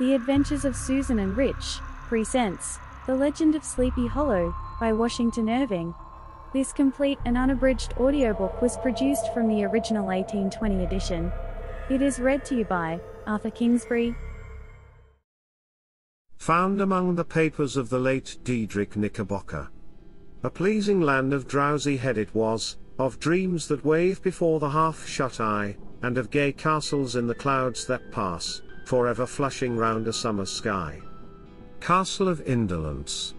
The Adventures of Susan and Rich presents The Legend of Sleepy Hollow by Washington Irving. This complete and unabridged audiobook was produced from the original 1820 edition. It is read to you by Arthur Kingsbury. Found among the papers of the late Diedrich Knickerbocker. A pleasing land of drowsy head it was, of dreams that wave before the half-shut eye, and of gay castles in the clouds that pass, forever flushing round a summer sky. Castle of Indolence.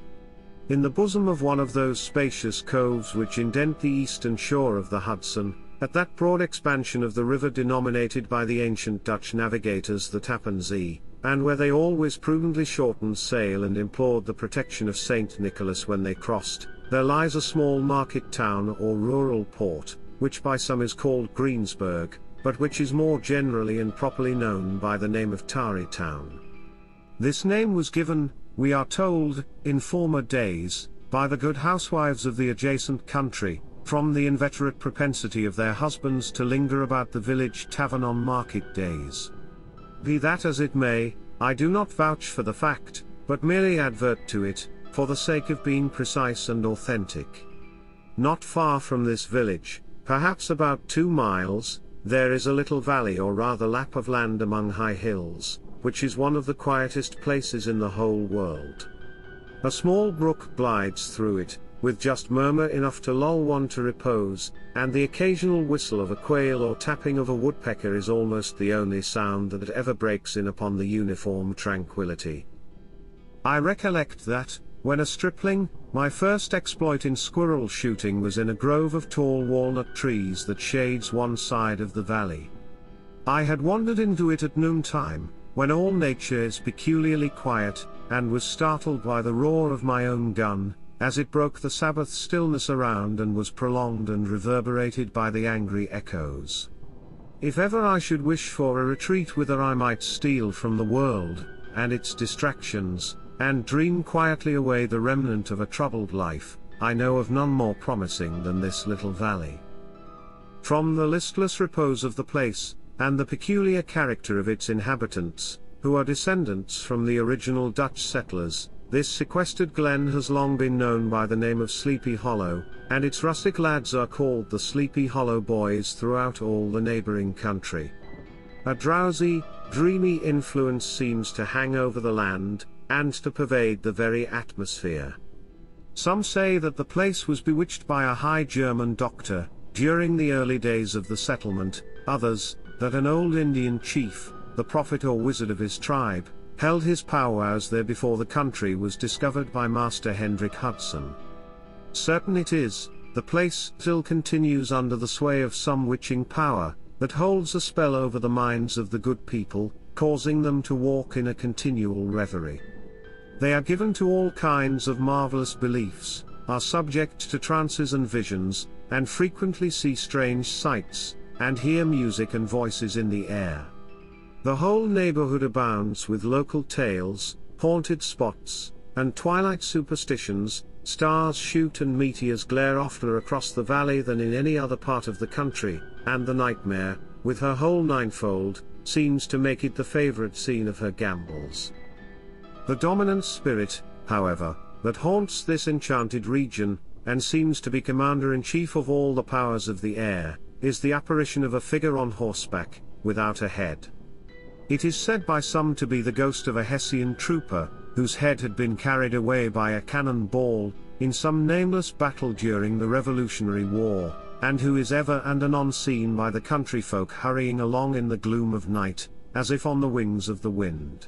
In the bosom of one of those spacious coves which indent the eastern shore of the Hudson, at that broad expansion of the river denominated by the ancient Dutch navigators the Tappan Zee, and where they always prudently shortened sail and implored the protection of St. Nicholas when they crossed, there lies a small market town or rural port, which by some is called Greensburg, but which is more generally and properly known by the name of Tarry Town. This name was given, we are told, in former days, by the good housewives of the adjacent country, from the inveterate propensity of their husbands to linger about the village tavern on market days. Be that as it may, I do not vouch for the fact, but merely advert to it, for the sake of being precise and authentic. Not far from this village, perhaps about two miles, there is a little valley or rather lap of land among high hills, which is one of the quietest places in the whole world. A small brook glides through it, with just murmur enough to lull one to repose, and the occasional whistle of a quail or tapping of a woodpecker is almost the only sound that ever breaks in upon the uniform tranquility. I recollect that, when a stripling, my first exploit in squirrel shooting was in a grove of tall walnut trees that shades one side of the valley. I had wandered into it at noontime, when all nature is peculiarly quiet, and was startled by the roar of my own gun, as it broke the Sabbath stillness around and was prolonged and reverberated by the angry echoes. If ever I should wish for a retreat whither I might steal from the world, and its distractions, and dream quietly away the remnant of a troubled life, I know of none more promising than this little valley. From the listless repose of the place, and the peculiar character of its inhabitants, who are descendants from the original Dutch settlers, this sequestered glen has long been known by the name of Sleepy Hollow, and its rustic lads are called the Sleepy Hollow Boys throughout all the neighboring country. A drowsy, dreamy influence seems to hang over the land, and to pervade the very atmosphere. Some say that the place was bewitched by a high German doctor, during the early days of the settlement, others, that an old Indian chief, the prophet or wizard of his tribe, held his powwows there before the country was discovered by Master Hendrik Hudson. Certain it is, the place still continues under the sway of some witching power, that holds a spell over the minds of the good people, causing them to walk in a continual reverie. They are given to all kinds of marvelous beliefs, are subject to trances and visions, and frequently see strange sights, and hear music and voices in the air. The whole neighborhood abounds with local tales, haunted spots, and twilight superstitions, stars shoot and meteors glare oftener across the valley than in any other part of the country, and the nightmare, with her whole ninefold, seems to make it the favorite scene of her gambols. The dominant spirit, however, that haunts this enchanted region, and seems to be commander-in-chief of all the powers of the air, is the apparition of a figure on horseback, without a head. It is said by some to be the ghost of a Hessian trooper, whose head had been carried away by a cannon ball, in some nameless battle during the Revolutionary War, and who is ever and anon seen by the country folk hurrying along in the gloom of night, as if on the wings of the wind.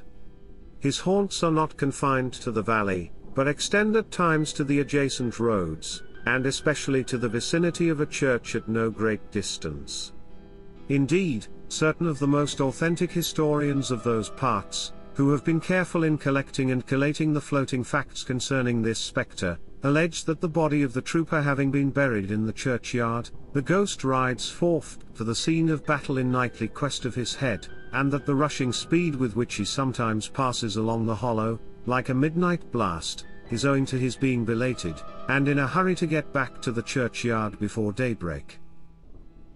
His haunts are not confined to the valley, but extend at times to the adjacent roads, and especially to the vicinity of a church at no great distance. Indeed, certain of the most authentic historians of those parts, who have been careful in collecting and collating the floating facts concerning this spectre, allege that the body of the trooper having been buried in the churchyard, the ghost rides forth to the scene of battle in nightly quest of his head, and that the rushing speed with which he sometimes passes along the hollow, like a midnight blast, is owing to his being belated, and in a hurry to get back to the churchyard before daybreak.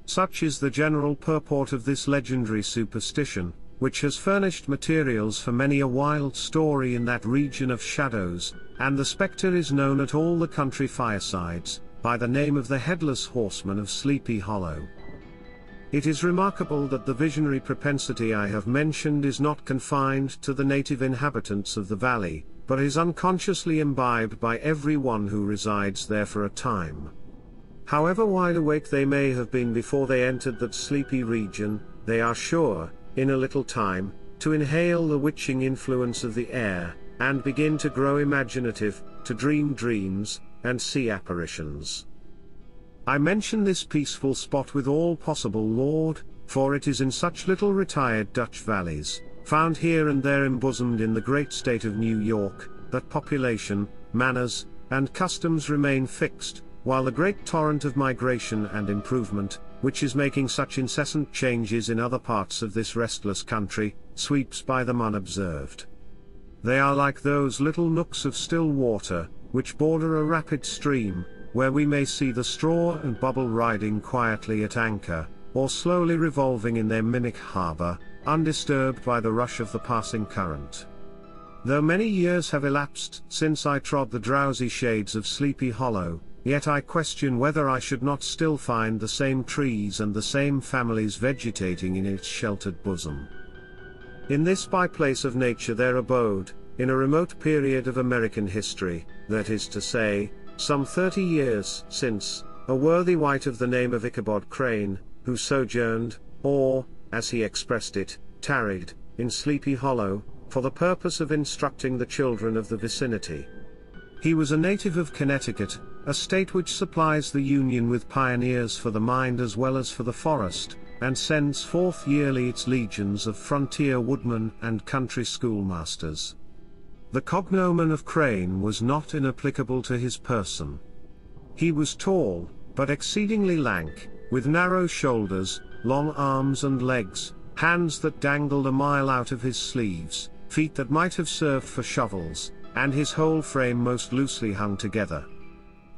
Such is the general purport of this legendary superstition, which has furnished materials for many a wild story in that region of shadows, and the spectre is known at all the country firesides, by the name of the Headless Horseman of Sleepy Hollow. It is remarkable that the visionary propensity I have mentioned is not confined to the native inhabitants of the valley, but is unconsciously imbibed by every one who resides there for a time. However wide awake they may have been before they entered that sleepy region, they are sure, in a little time, to inhale the witching influence of the air, and begin to grow imaginative, to dream dreams, and see apparitions. I mention this peaceful spot with all possible Lord, for it is in such little retired Dutch valleys, found here and there embosomed in the great state of New York, that population, manners, and customs remain fixed, while the great torrent of migration and improvement, which is making such incessant changes in other parts of this restless country, sweeps by them unobserved. They are like those little nooks of still water, which border a rapid stream, where we may see the straw and bubble riding quietly at anchor, or slowly revolving in there mimic harbor, undisturbed by the rush of the passing current. Though many years have elapsed since I trod the drowsy shades of Sleepy Hollow, Yet I question whether I should not still find the same trees and the same families vegetating in its sheltered bosom. In this by-place of nature their abode, in a remote period of American history, that is to say, some thirty years since, a worthy wight of the name of Ichabod Crane, who sojourned, or, as he expressed it, tarried, in Sleepy Hollow, for the purpose of instructing the children of the vicinity. He was a native of Connecticut, a state which supplies the Union with pioneers for the mind as well as for the forest, and sends forth yearly its legions of frontier woodmen and country schoolmasters. The cognomen of Crane was not inapplicable to his person. He was tall, but exceedingly lank, with narrow shoulders, long arms and legs, hands that dangled a mile out of his sleeves, feet that might have served for shovels, and his whole frame most loosely hung together.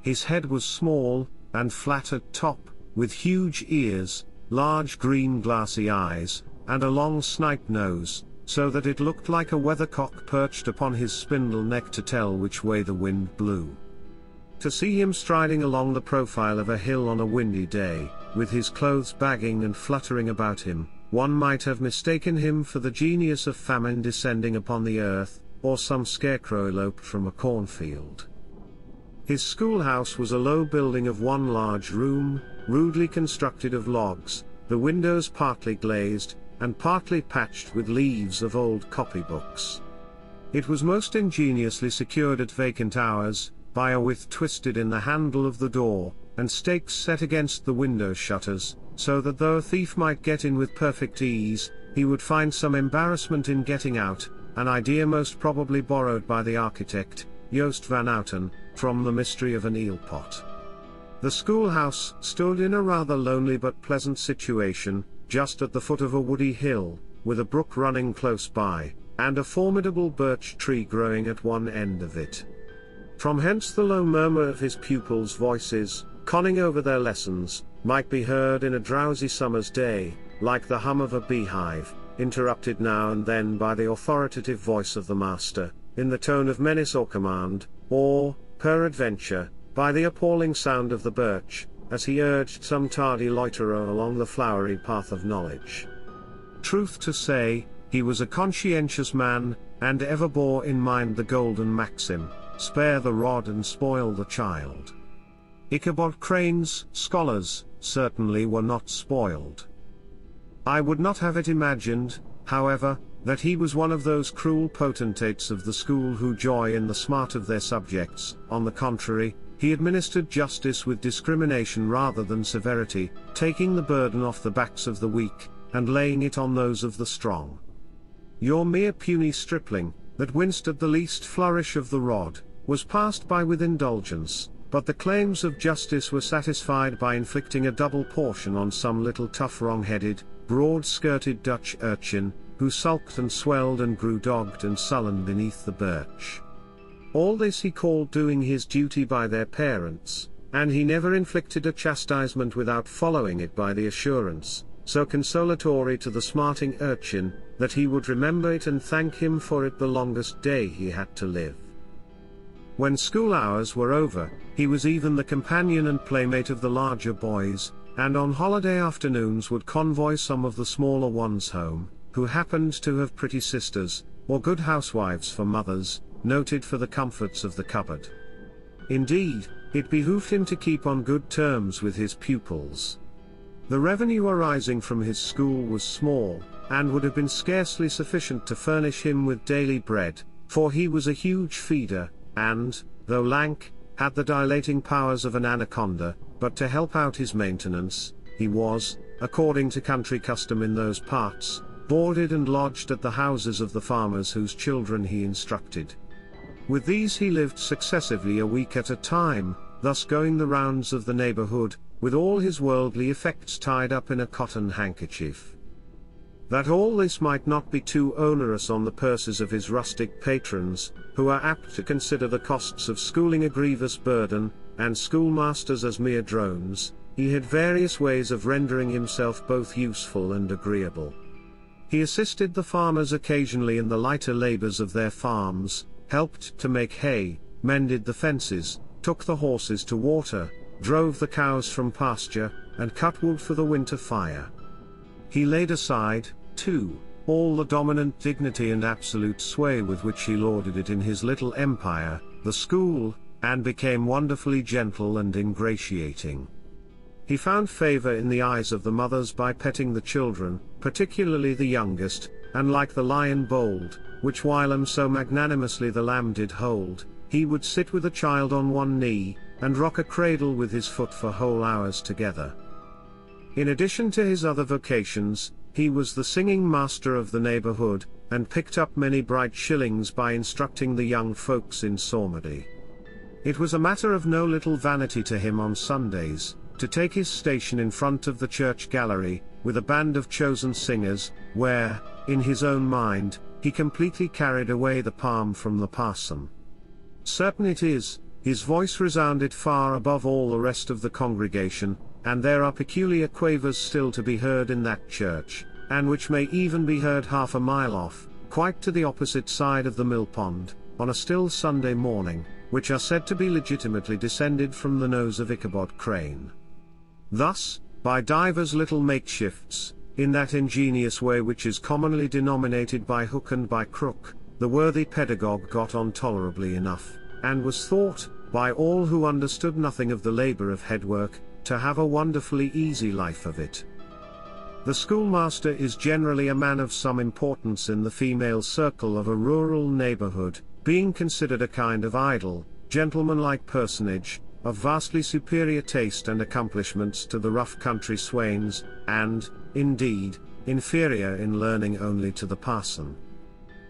His head was small, and flat at top, with huge ears, large green glassy eyes, and a long snipe nose, so that it looked like a weathercock perched upon his spindle neck to tell which way the wind blew. To see him striding along the profile of a hill on a windy day, with his clothes bagging and fluttering about him, one might have mistaken him for the genius of famine descending upon the earth, or some scarecrow eloped from a cornfield. His schoolhouse was a low building of one large room, rudely constructed of logs, the windows partly glazed, and partly patched with leaves of old copybooks. It was most ingeniously secured at vacant hours, by a withe twisted in the handle of the door, and stakes set against the window shutters, so that though a thief might get in with perfect ease, he would find some embarrassment in getting out, an idea most probably borrowed by the architect, Joost van Houten, from the mystery of an eel pot. The schoolhouse stood in a rather lonely but pleasant situation, just at the foot of a woody hill, with a brook running close by, and a formidable birch tree growing at one end of it. From hence the low murmur of his pupils' voices, conning over their lessons, might be heard in a drowsy summer's day, like the hum of a beehive, interrupted now and then by the authoritative voice of the master, in the tone of menace or command, or, peradventure, by the appalling sound of the birch, as he urged some tardy loiterer along the flowery path of knowledge. Truth to say, he was a conscientious man, and ever bore in mind the golden maxim, spare the rod and spoil the child. Ichabod Crane's scholars certainly were not spoiled. I would not have it imagined, however, that he was one of those cruel potentates of the school who joy in the smart of their subjects, on the contrary, he administered justice with discrimination rather than severity, taking the burden off the backs of the weak, and laying it on those of the strong. Your mere puny stripling, that winced at the least flourish of the rod, was passed by with indulgence, but the claims of justice were satisfied by inflicting a double portion on some little tough wrong-headed, broad-skirted Dutch urchin, who sulked and swelled and grew dogged and sullen beneath the birch. All this he called doing his duty by their parents, and he never inflicted a chastisement without following it by the assurance, so consolatory to the smarting urchin, that he would remember it and thank him for it the longest day he had to live. When school hours were over, he was even the companion and playmate of the larger boys, and on holiday afternoons would convoy some of the smaller ones home, who happened to have pretty sisters, or good housewives for mothers, noted for the comforts of the cupboard. Indeed, it behooved him to keep on good terms with his pupils. The revenue arising from his school was small, and would have been scarcely sufficient to furnish him with daily bread, for he was a huge feeder, and, though lank, had the dilating powers of an anaconda, but to help out his maintenance, he was, according to country custom in those parts, boarded and lodged at the houses of the farmers whose children he instructed. With these he lived successively a week at a time, thus going the rounds of the neighborhood, with all his worldly effects tied up in a cotton handkerchief. That all this might not be too onerous on the purses of his rustic patrons, who are apt to consider the costs of schooling a grievous burden, and schoolmasters as mere drones, he had various ways of rendering himself both useful and agreeable. He assisted the farmers occasionally in the lighter labors of their farms, helped to make hay, mended the fences, took the horses to water, drove the cows from pasture, and cut wood for the winter fire. He laid aside, too, all the dominant dignity and absolute sway with which he lauded it in his little empire, the school, and became wonderfully gentle and ingratiating. He found favor in the eyes of the mothers by petting the children, particularly the youngest, and like the lion bold, which whilom so magnanimously the lamb did hold, he would sit with a child on one knee, and rock a cradle with his foot for whole hours together. In addition to his other vocations, he was the singing master of the neighborhood, and picked up many bright shillings by instructing the young folks in psalmody. It was a matter of no little vanity to him on Sundays, to take his station in front of the church gallery, with a band of chosen singers, where, in his own mind, he completely carried away the palm from the parson. Certain it is, his voice resounded far above all the rest of the congregation, and there are peculiar quavers still to be heard in that church, and which may even be heard half a mile off, quite to the opposite side of the mill pond, on a still Sunday morning, which are said to be legitimately descended from the nose of Ichabod Crane. Thus, by divers little makeshifts, in that ingenious way which is commonly denominated by hook and by crook, the worthy pedagogue got on tolerably enough and was thought, by all who understood nothing of the labor of headwork, to have a wonderfully easy life of it. The schoolmaster is generally a man of some importance in the female circle of a rural neighborhood, being considered a kind of idle, gentlemanlike personage, of vastly superior taste and accomplishments to the rough country swains, and, indeed, inferior in learning only to the parson.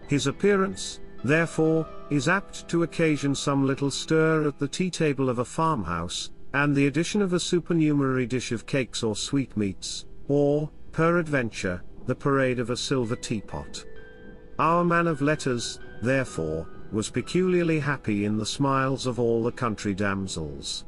His appearance, therefore, is apt to occasion some little stir at the tea table of a farmhouse, and the addition of a supernumerary dish of cakes or sweetmeats, or, peradventure, the parade of a silver teapot. Our man of letters, therefore, was peculiarly happy in the smiles of all the country damsels.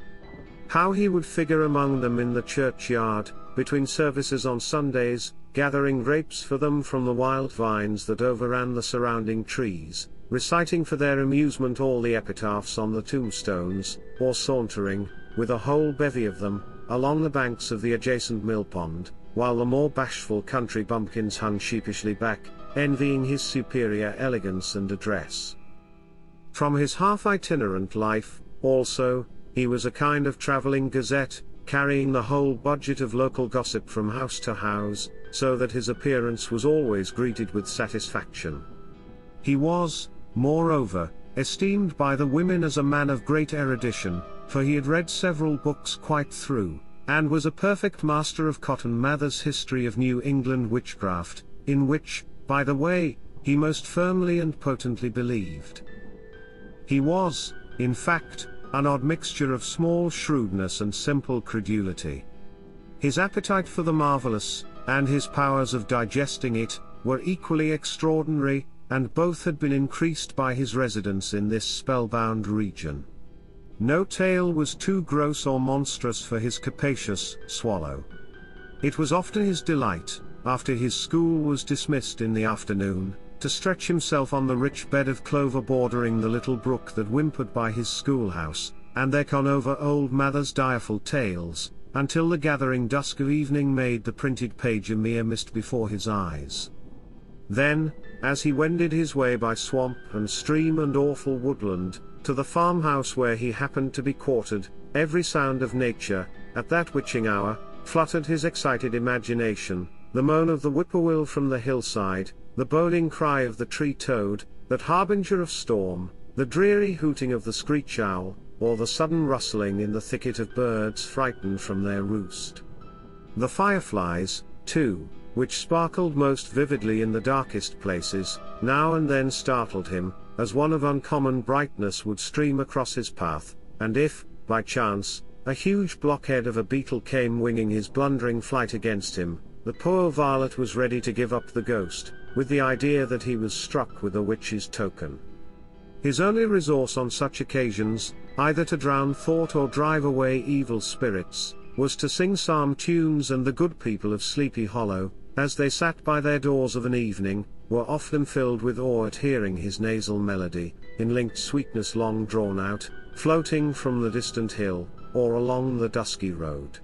How he would figure among them in the churchyard, between services on Sundays, gathering grapes for them from the wild vines that overran the surrounding trees, reciting for their amusement all the epitaphs on the tombstones, or sauntering, with a whole bevy of them, along the banks of the adjacent mill pond, while the more bashful country bumpkins hung sheepishly back, envying his superior elegance and address. From his half itinerant life, also, he was a kind of traveling gazette, carrying the whole budget of local gossip from house to house, so that his appearance was always greeted with satisfaction. He was, moreover, esteemed by the women as a man of great erudition, for he had read several books quite through, and was a perfect master of Cotton Mather's History of New England Witchcraft, in which, by the way, he most firmly and potently believed. He was, in fact, an odd mixture of small shrewdness and simple credulity. His appetite for the marvelous, and his powers of digesting it, were equally extraordinary, and both had been increased by his residence in this spellbound region. No tale was too gross or monstrous for his capacious swallow. It was often his delight, after his school was dismissed in the afternoon, to stretch himself on the rich bed of clover bordering the little brook that whimpered by his schoolhouse, and there con over old Mather's direful tales, until the gathering dusk of evening made the printed page a mere mist before his eyes. Then, as he wended his way by swamp and stream and awful woodland, to the farmhouse where he happened to be quartered, every sound of nature, at that witching hour, fluttered his excited imagination, the moan of the whippoorwill from the hillside, the boding cry of the tree toad, that harbinger of storm, the dreary hooting of the screech owl, or the sudden rustling in the thicket of birds frightened from their roost. The fireflies, too, which sparkled most vividly in the darkest places, now and then startled him, as one of uncommon brightness would stream across his path, and if, by chance, a huge blockhead of a beetle came winging his blundering flight against him, the poor varlet was ready to give up the ghost, with the idea that he was struck with a witch's token. His only resource on such occasions, either to drown thought or drive away evil spirits, was to sing psalm tunes and the good people of Sleepy Hollow, as they sat by their doors of an evening, were often filled with awe at hearing his nasal melody, in linked sweetness long drawn out, floating from the distant hill, or along the dusky road.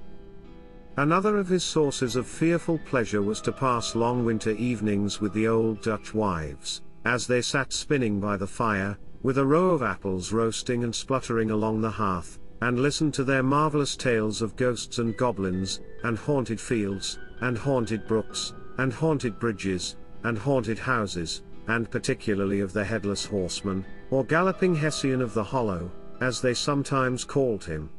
Another of his sources of fearful pleasure was to pass long winter evenings with the old Dutch wives, as they sat spinning by the fire, with a row of apples roasting and spluttering along the hearth, and listened to their marvelous tales of ghosts and goblins, and haunted fields, and haunted brooks, and haunted bridges, and haunted houses, and particularly of the headless horseman, or galloping Hessian of the hollow, as they sometimes called him.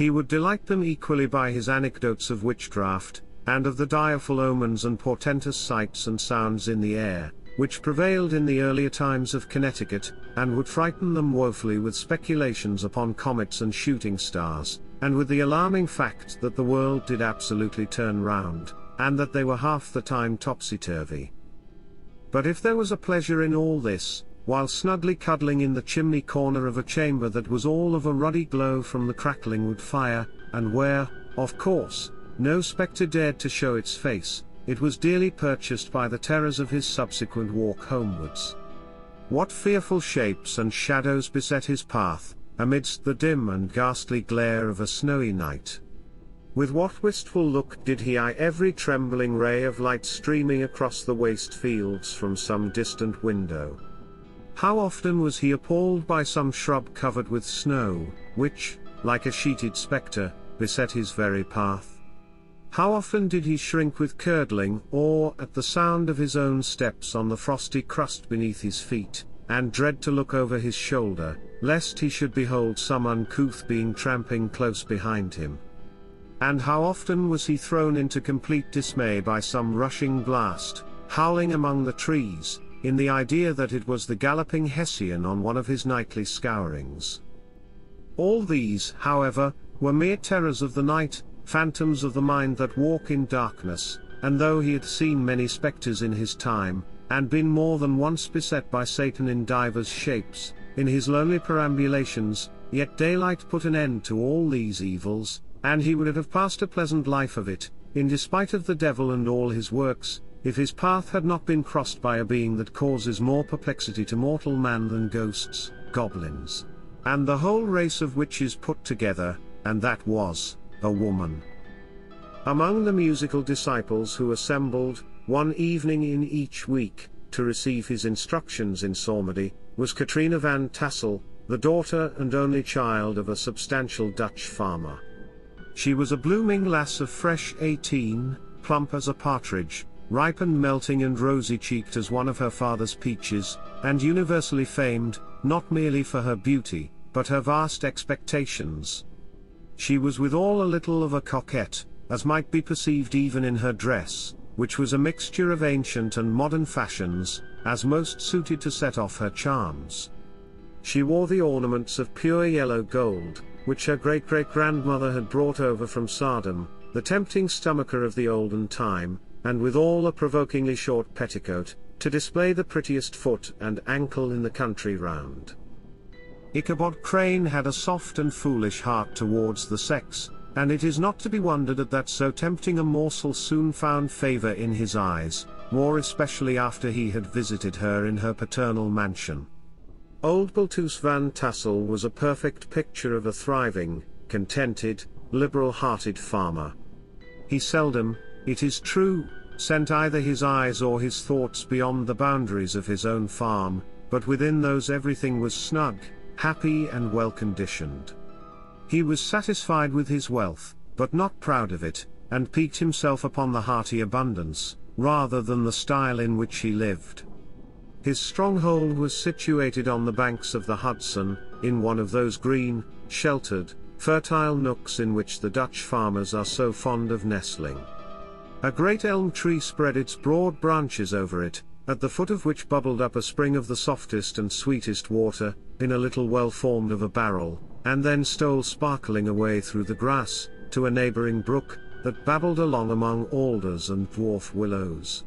He would delight them equally by his anecdotes of witchcraft, and of the direful omens and portentous sights and sounds in the air, which prevailed in the earlier times of Connecticut, and would frighten them woefully with speculations upon comets and shooting stars, and with the alarming fact that the world did absolutely turn round, and that they were half the time topsy-turvy. But if there was a pleasure in all this, while snugly cuddling in the chimney corner of a chamber that was all of a ruddy glow from the crackling wood fire, and where, of course, no spectre dared to show its face, it was dearly purchased by the terrors of his subsequent walk homewards. What fearful shapes and shadows beset his path, amidst the dim and ghastly glare of a snowy night. With what wistful look did he eye every trembling ray of light streaming across the waste fields from some distant window. How often was he appalled by some shrub covered with snow, which, like a sheeted spectre, beset his very path? How often did he shrink with curdling awe at the sound of his own steps on the frosty crust beneath his feet, and dread to look over his shoulder, lest he should behold some uncouth being tramping close behind him? And how often was he thrown into complete dismay by some rushing blast, howling among the trees, in the idea that it was the galloping Hessian on one of his nightly scourings. All these, however, were mere terrors of the night, phantoms of the mind that walk in darkness, and though he had seen many spectres in his time, and been more than once beset by Satan in divers shapes, in his lonely perambulations, yet daylight put an end to all these evils, and he would have passed a pleasant life of it, in despite of the devil and all his works, if his path had not been crossed by a being that causes more perplexity to mortal man than ghosts, goblins, and the whole race of witches put together, and that was, a woman. Among the musical disciples who assembled, one evening in each week, to receive his instructions in psalmody, was Katrina van Tassel, the daughter and only child of a substantial Dutch farmer. She was a blooming lass of fresh eighteen, plump as a partridge, ripe and melting and rosy-cheeked as one of her father's peaches, and universally famed, not merely for her beauty, but her vast expectations. She was withal a little of a coquette, as might be perceived even in her dress, which was a mixture of ancient and modern fashions, as most suited to set off her charms. She wore the ornaments of pure yellow gold, which her great-great-grandmother had brought over from Saardam, the tempting stomacher of the olden time, and with all a provokingly short petticoat, to display the prettiest foot and ankle in the country round. Ichabod Crane had a soft and foolish heart towards the sex, and it is not to be wondered at that so tempting a morsel soon found favour in his eyes, more especially after he had visited her in her paternal mansion. Old Baltus van Tassel was a perfect picture of a thriving, contented, liberal-hearted farmer. He seldom, it is true, sent either his eyes or his thoughts beyond the boundaries of his own farm, but within those everything was snug, happy and well conditioned. He was satisfied with his wealth, but not proud of it, and piqued himself upon the hearty abundance, rather than the style in which he lived. His stronghold was situated on the banks of the Hudson, in one of those green, sheltered, fertile nooks in which the Dutch farmers are so fond of nestling. A great elm tree spread its broad branches over it, at the foot of which bubbled up a spring of the softest and sweetest water, in a little well formed of a barrel, and then stole sparkling away through the grass, to a neighboring brook, that babbled along among alders and dwarf willows.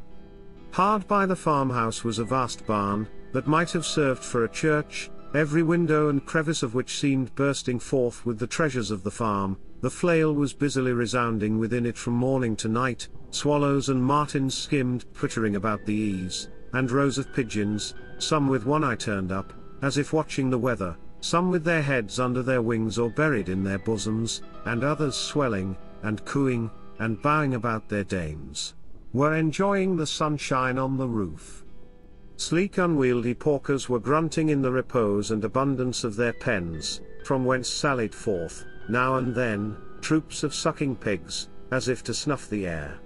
Hard by the farmhouse was a vast barn, that might have served for a church, every window and crevice of which seemed bursting forth with the treasures of the farm, the flail was busily resounding within it from morning to night, swallows and martins skimmed twittering about the eaves, and rows of pigeons, some with one eye turned up, as if watching the weather, some with their heads under their wings or buried in their bosoms, and others swelling, and cooing, and bowing about their dames, were enjoying the sunshine on the roof. Sleek unwieldy porkers were grunting in the repose and abundance of their pens, from whence sallied forth, now and then, troops of sucking pigs, as if to snuff the air.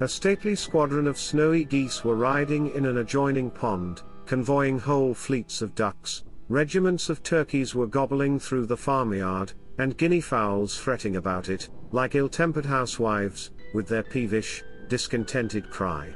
A stately squadron of snowy geese were riding in an adjoining pond, convoying whole fleets of ducks, Regiments of turkeys were gobbling through the farmyard, and guinea fowls fretting about it, like ill-tempered housewives, with their peevish, discontented cry.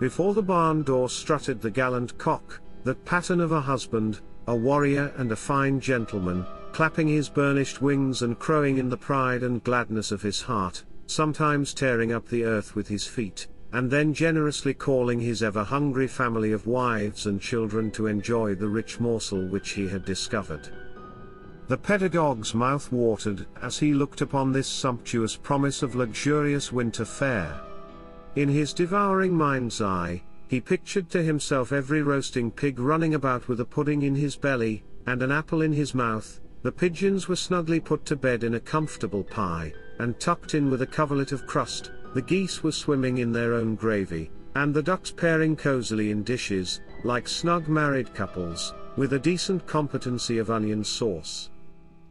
Before the barn door strutted the gallant cock, that pattern of a husband, a warrior and a fine gentleman, clapping his burnished wings and crowing in the pride and gladness of his heart, sometimes tearing up the earth with his feet, and then generously calling his ever-hungry family of wives and children to enjoy the rich morsel which he had discovered. The pedagogue's mouth watered as he looked upon this sumptuous promise of luxurious winter fare. In his devouring mind's eye, he pictured to himself every roasting pig running about with a pudding in his belly, and an apple in his mouth, the pigeons were snugly put to bed in a comfortable pie, and tucked in with a coverlet of crust, the geese were swimming in their own gravy, and the ducks pairing cosily in dishes, like snug married couples, with a decent competency of onion sauce.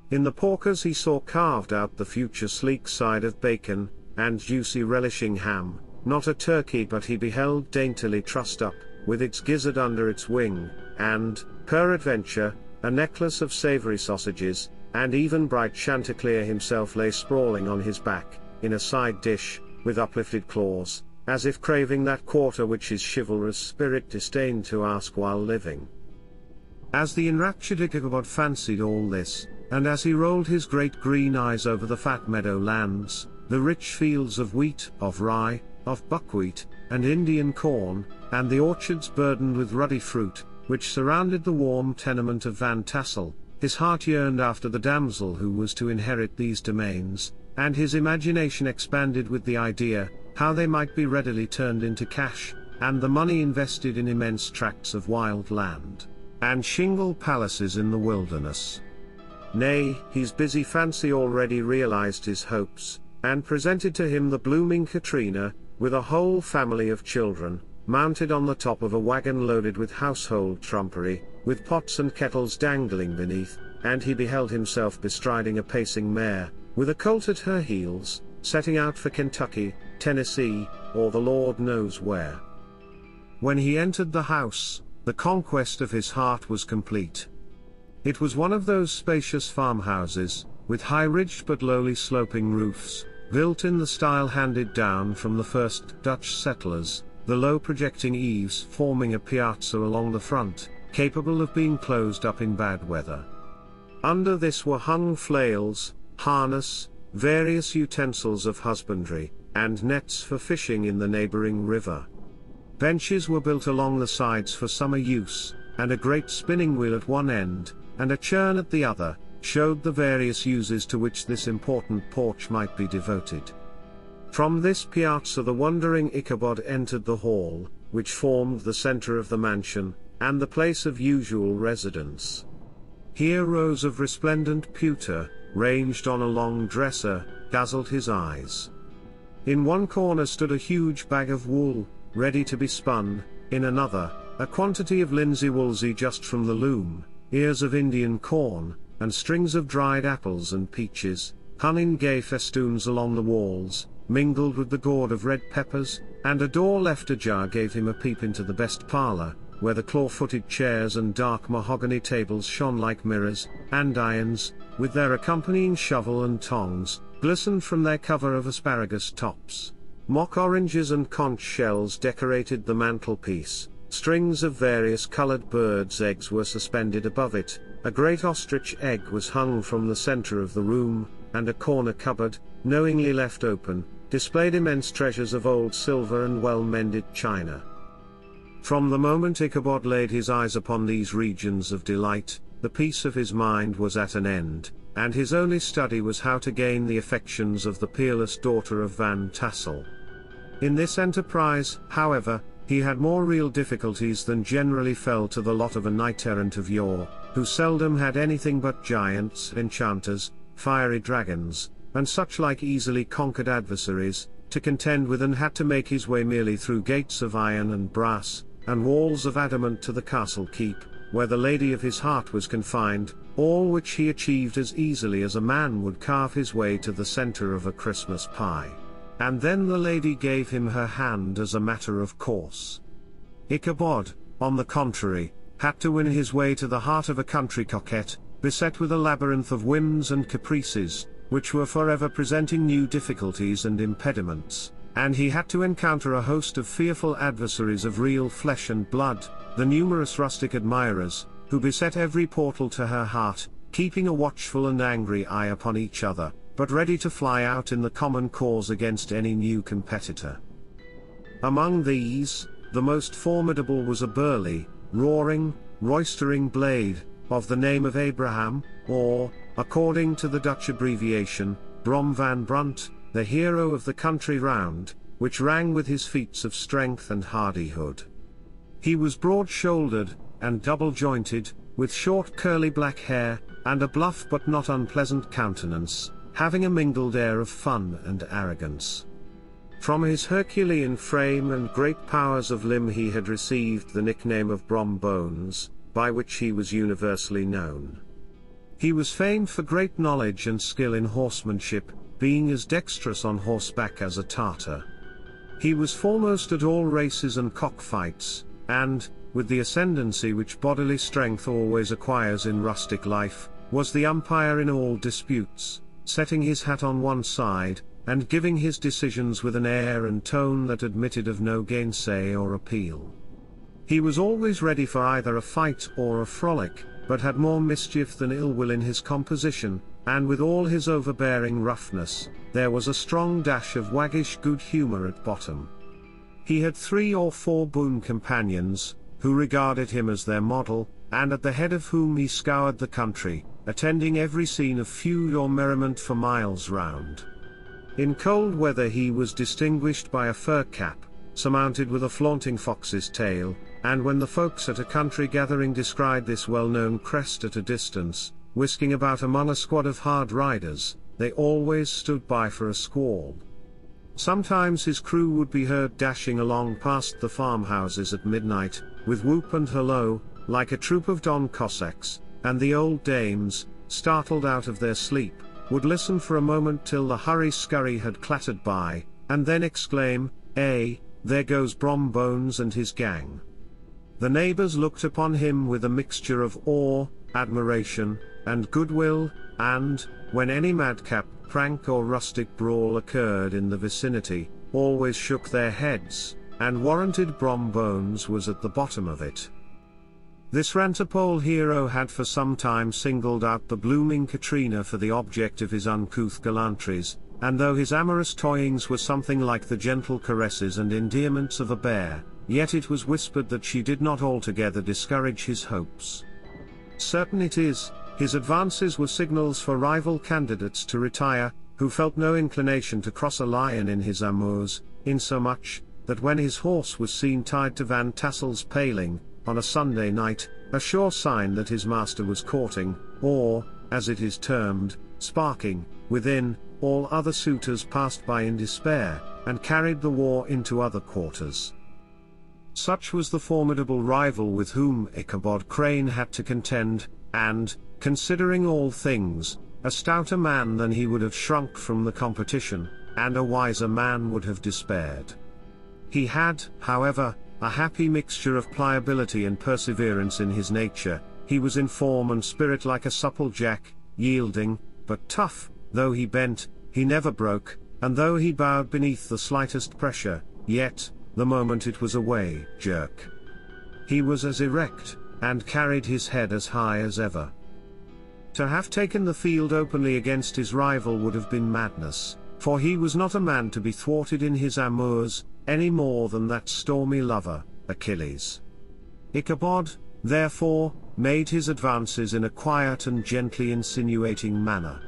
In the porkers he saw carved out the future sleek side of bacon, and juicy relishing ham, not a turkey but he beheld daintily trussed up, with its gizzard under its wing, and, peradventure, a necklace of savoury sausages, and even bright Chanticleer himself lay sprawling on his back, in a side dish, with uplifted claws, as if craving that quarter which his chivalrous spirit disdained to ask while living. As the enraptured Ichabod fancied all this, and as he rolled his great green eyes over the fat meadow lands, the rich fields of wheat, of rye, of buckwheat, and Indian corn, and the orchards burdened with ruddy fruit, which surrounded the warm tenement of Van Tassel, his heart yearned after the damsel who was to inherit these domains, and his imagination expanded with the idea, how they might be readily turned into cash, and the money invested in immense tracts of wild land, and shingle palaces in the wilderness. Nay, his busy fancy already realized his hopes, and presented to him the blooming Katrina, with a whole family of children, mounted on the top of a wagon loaded with household trumpery, with pots and kettles dangling beneath, and he beheld himself bestriding a pacing mare, with a colt at her heels, setting out for Kentucky, Tennessee, or the Lord knows where. When he entered the house, the conquest of his heart was complete. It was one of those spacious farmhouses, with high-ridged but lowly sloping roofs, built in the style handed down from the first Dutch settlers, the low projecting eaves forming a piazza along the front, capable of being closed up in bad weather. Under this were hung flails, harness, various utensils of husbandry, and nets for fishing in the neighboring river. Benches were built along the sides for summer use, and a great spinning wheel at one end, and a churn at the other, showed the various uses to which this important porch might be devoted. From this piazza the wondering Ichabod entered the hall, which formed the center of the mansion, and the place of usual residence. Here rows of resplendent pewter, ranged on a long dresser, dazzled his eyes. In one corner stood a huge bag of wool, ready to be spun, in another, a quantity of linsey woolsey just from the loom, ears of Indian corn, and strings of dried apples and peaches, hung in gay festoons along the walls, mingled with the gourd of red peppers, and a door left ajar gave him a peep into the best parlor, where the claw-footed chairs and dark mahogany tables shone like mirrors, andirons, with their accompanying shovel and tongs, glistened from their cover of asparagus tops. Mock oranges and conch shells decorated the mantelpiece, strings of various colored birds' eggs were suspended above it, a great ostrich egg was hung from the center of the room, and a corner cupboard, knowingly left open, displayed immense treasures of old silver and well-mended china. From the moment Ichabod laid his eyes upon these regions of delight, the peace of his mind was at an end, and his only study was how to gain the affections of the peerless daughter of Van Tassel. In this enterprise, however, he had more real difficulties than generally fell to the lot of a knight-errant of yore, who seldom had anything but giants, enchanters, fiery dragons, and such like easily conquered adversaries, to contend with and had to make his way merely through gates of iron and brass, and walls of adamant to the castle keep, where the lady of his heart was confined, all which he achieved as easily as a man would carve his way to the center of a Christmas pie. And then the lady gave him her hand as a matter of course. Ichabod, on the contrary, had to win his way to the heart of a country coquette, beset with a labyrinth of whims and caprices, which were forever presenting new difficulties and impediments, and he had to encounter a host of fearful adversaries of real flesh and blood, the numerous rustic admirers, who beset every portal to her heart, keeping a watchful and angry eye upon each other, but ready to fly out in the common cause against any new competitor. Among these, the most formidable was a burly, roaring, roistering blade, of the name of Abraham, or, according to the Dutch abbreviation, Brom van Brunt, the hero of the country round, which rang with his feats of strength and hardihood. He was broad-shouldered, and double-jointed, with short curly black hair, and a bluff but not unpleasant countenance, having a mingled air of fun and arrogance. From his Herculean frame and great powers of limb he had received the nickname of Brom Bones, by which he was universally known. He was famed for great knowledge and skill in horsemanship, being as dexterous on horseback as a Tartar. He was foremost at all races and cockfights, and, with the ascendancy which bodily strength always acquires in rustic life, was the umpire in all disputes, setting his hat on one side, and giving his decisions with an air and tone that admitted of no gainsay or appeal. He was always ready for either a fight or a frolic, but had more mischief than ill will in his composition, and with all his overbearing roughness, there was a strong dash of waggish good humor at bottom. He had three or four boon companions, who regarded him as their model, and at the head of whom he scoured the country, attending every scene of feud or merriment for miles round. In cold weather he was distinguished by a fur cap, surmounted with a flaunting fox's tail, and when the folks at a country gathering descried this well-known crest at a distance, whisking about among a squad of hard riders, they always stood by for a squall. Sometimes his crew would be heard dashing along past the farmhouses at midnight, with whoop and hullo, like a troop of Don Cossacks, and the old dames, startled out of their sleep, would listen for a moment till the hurry-scurry had clattered by, and then exclaim, Eh, there goes Brom Bones and his gang. The neighbors looked upon him with a mixture of awe, admiration, and goodwill, and, when any madcap, prank or rustic brawl occurred in the vicinity, always shook their heads, and warranted Brom Bones was at the bottom of it. This rantipole hero had for some time singled out the blooming Katrina for the object of his uncouth gallantries, and though his amorous toyings were something like the gentle caresses and endearments of a bear, yet it was whispered that she did not altogether discourage his hopes. Certain it is, His advances were signals for rival candidates to retire, who felt no inclination to cross a lion in his amours, insomuch, that when his horse was seen tied to Van Tassel's paling, on a Sunday night, a sure sign that his master was courting, or, as it is termed, sparking, within, all other suitors passed by in despair, and carried the war into other quarters. Such was the formidable rival with whom Ichabod Crane had to contend, and, considering all things, a stouter man than he would have shrunk from the competition, and a wiser man would have despaired. He had, however, a happy mixture of pliability and perseverance in his nature, he was in form and spirit like a supple jack, yielding, but tough, though he bent, he never broke, and though he bowed beneath the slightest pressure, yet, the moment it was away, jerk. He was as erect, and carried his head as high as ever. To have taken the field openly against his rival would have been madness, for he was not a man to be thwarted in his amours, any more than that stormy lover, Achilles. Ichabod, therefore, made his advances in a quiet and gently insinuating manner.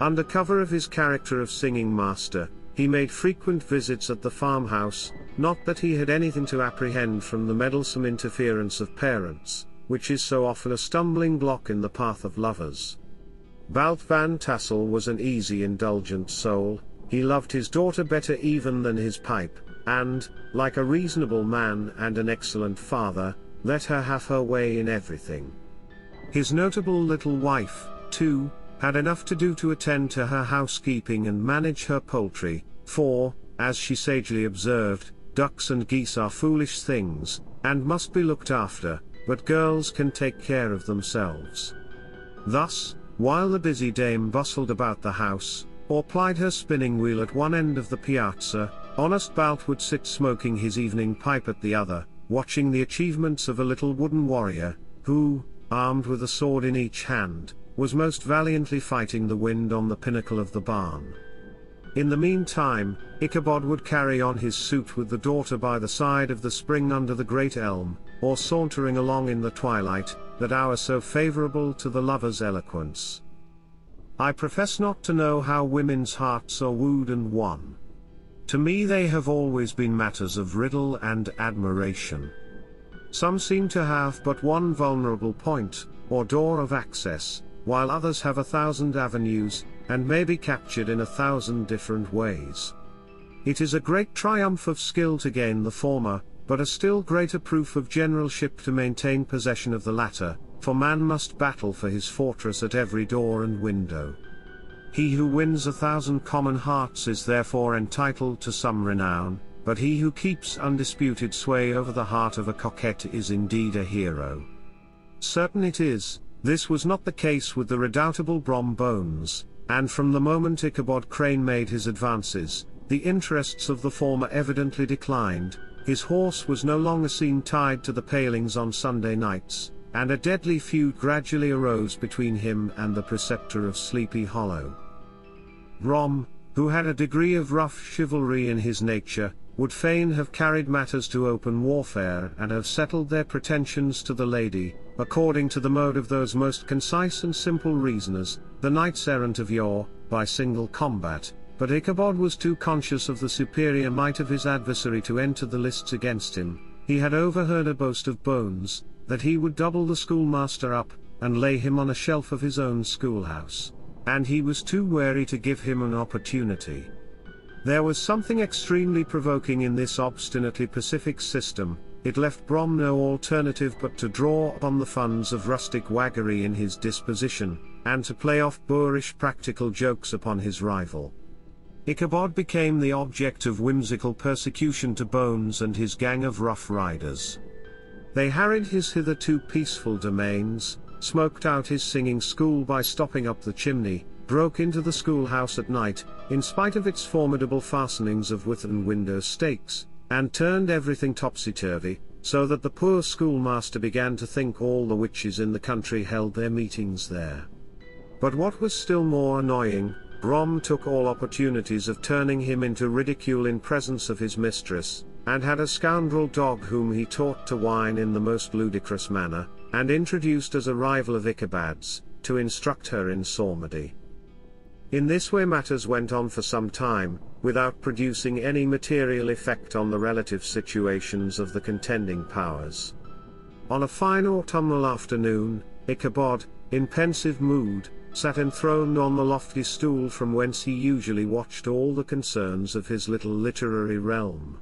Under cover of his character of singing master, he made frequent visits at the farmhouse, not that he had anything to apprehend from the meddlesome interference of parents, which is so often a stumbling block in the path of lovers. Baltus Van Tassel was an easy indulgent soul, he loved his daughter better even than his pipe, and, like a reasonable man and an excellent father, let her have her way in everything. His notable little wife, too, had enough to do to attend to her housekeeping and manage her poultry, for, as she sagely observed, ducks and geese are foolish things, and must be looked after, but girls can take care of themselves. Thus, while the busy dame bustled about the house, or plied her spinning wheel at one end of the piazza, honest Baltus would sit smoking his evening pipe at the other, watching the achievements of a little wooden warrior, who, armed with a sword in each hand, was most valiantly fighting the wind on the pinnacle of the barn. In the meantime, Ichabod would carry on his suit with the daughter by the side of the spring under the great elm, or sauntering along in the twilight, that hour so favorable to the lover's eloquence. I profess not to know how women's hearts are wooed and won. To me they have always been matters of riddle and admiration. Some seem to have but one vulnerable point, or door of access, while others have a thousand avenues, and may be captured in a thousand different ways. It is a great triumph of skill to gain the former, but a still greater proof of generalship to maintain possession of the latter, for man must battle for his fortress at every door and window. He who wins a thousand common hearts is therefore entitled to some renown, but he who keeps undisputed sway over the heart of a coquette is indeed a hero. Certain it is, this was not the case with the redoubtable Brom Bones, and from the moment Ichabod Crane made his advances, the interests of the former evidently declined, his horse was no longer seen tied to the palings on Sunday nights, and a deadly feud gradually arose between him and the preceptor of Sleepy Hollow. Brom, who had a degree of rough chivalry in his nature, would fain have carried matters to open warfare and have settled their pretensions to the lady, according to the mode of those most concise and simple reasoners, the knights errant of yore, by single combat, but Ichabod was too conscious of the superior might of his adversary to enter the lists against him, he had overheard a boast of Bones, that he would double the schoolmaster up, and lay him on a shelf of his own schoolhouse. And he was too wary to give him an opportunity. There was something extremely provoking in this obstinately pacific system, it left Brom no alternative but to draw upon the funds of rustic waggery in his disposition, and to play off boorish practical jokes upon his rival. Ichabod became the object of whimsical persecution to Bones and his gang of rough riders. They harried his hitherto peaceful domains, smoked out his singing school by stopping up the chimney, broke into the schoolhouse at night, in spite of its formidable fastenings of withen window stakes, and turned everything topsy-turvy, so that the poor schoolmaster began to think all the witches in the country held their meetings there. But what was still more annoying, Brom took all opportunities of turning him into ridicule in presence of his mistress, and had a scoundrel dog whom he taught to whine in the most ludicrous manner, and introduced as a rival of Ichabod's, to instruct her in psalmody. In this way matters went on for some time, without producing any material effect on the relative situations of the contending powers. On a fine autumnal afternoon, Ichabod, in pensive mood, sat enthroned on the lofty stool from whence he usually watched all the concerns of his little literary realm.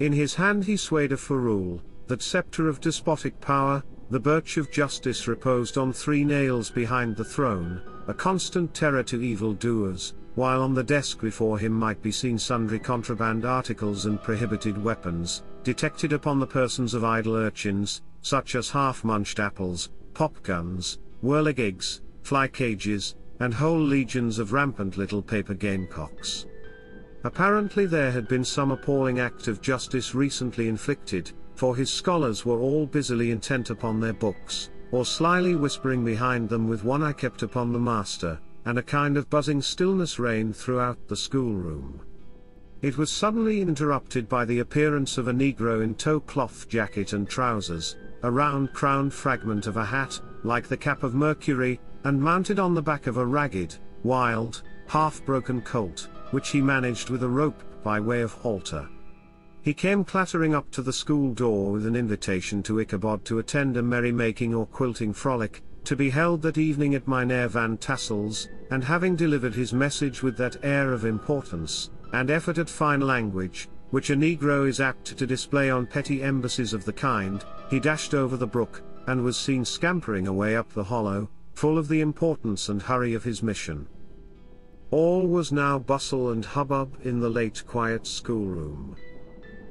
In his hand he swayed a ferule, that sceptre of despotic power, the birch of justice reposed on three nails behind the throne, a constant terror to evil-doers, while on the desk before him might be seen sundry contraband articles and prohibited weapons, detected upon the persons of idle urchins, such as half-munched apples, pop-guns, whirligigs, fly-cages, and whole legions of rampant little paper gamecocks. Apparently there had been some appalling act of justice recently inflicted, for his scholars were all busily intent upon their books, or slyly whispering behind them with one eye kept upon the master, and a kind of buzzing stillness reigned throughout the schoolroom. It was suddenly interrupted by the appearance of a negro in tow cloth jacket and trousers, a round crowned fragment of a hat, like the cap of Mercury, and mounted on the back of a ragged, wild, half-broken colt, which he managed with a rope by way of halter. He came clattering up to the school door with an invitation to Ichabod to attend a merry-making or quilting frolic, to be held that evening at Mynheer Van Tassel's, and having delivered his message with that air of importance, and effort at fine language, which a negro is apt to display on petty embassies of the kind, he dashed over the brook, and was seen scampering away up the hollow, full of the importance and hurry of his mission. All was now bustle and hubbub in the late quiet schoolroom.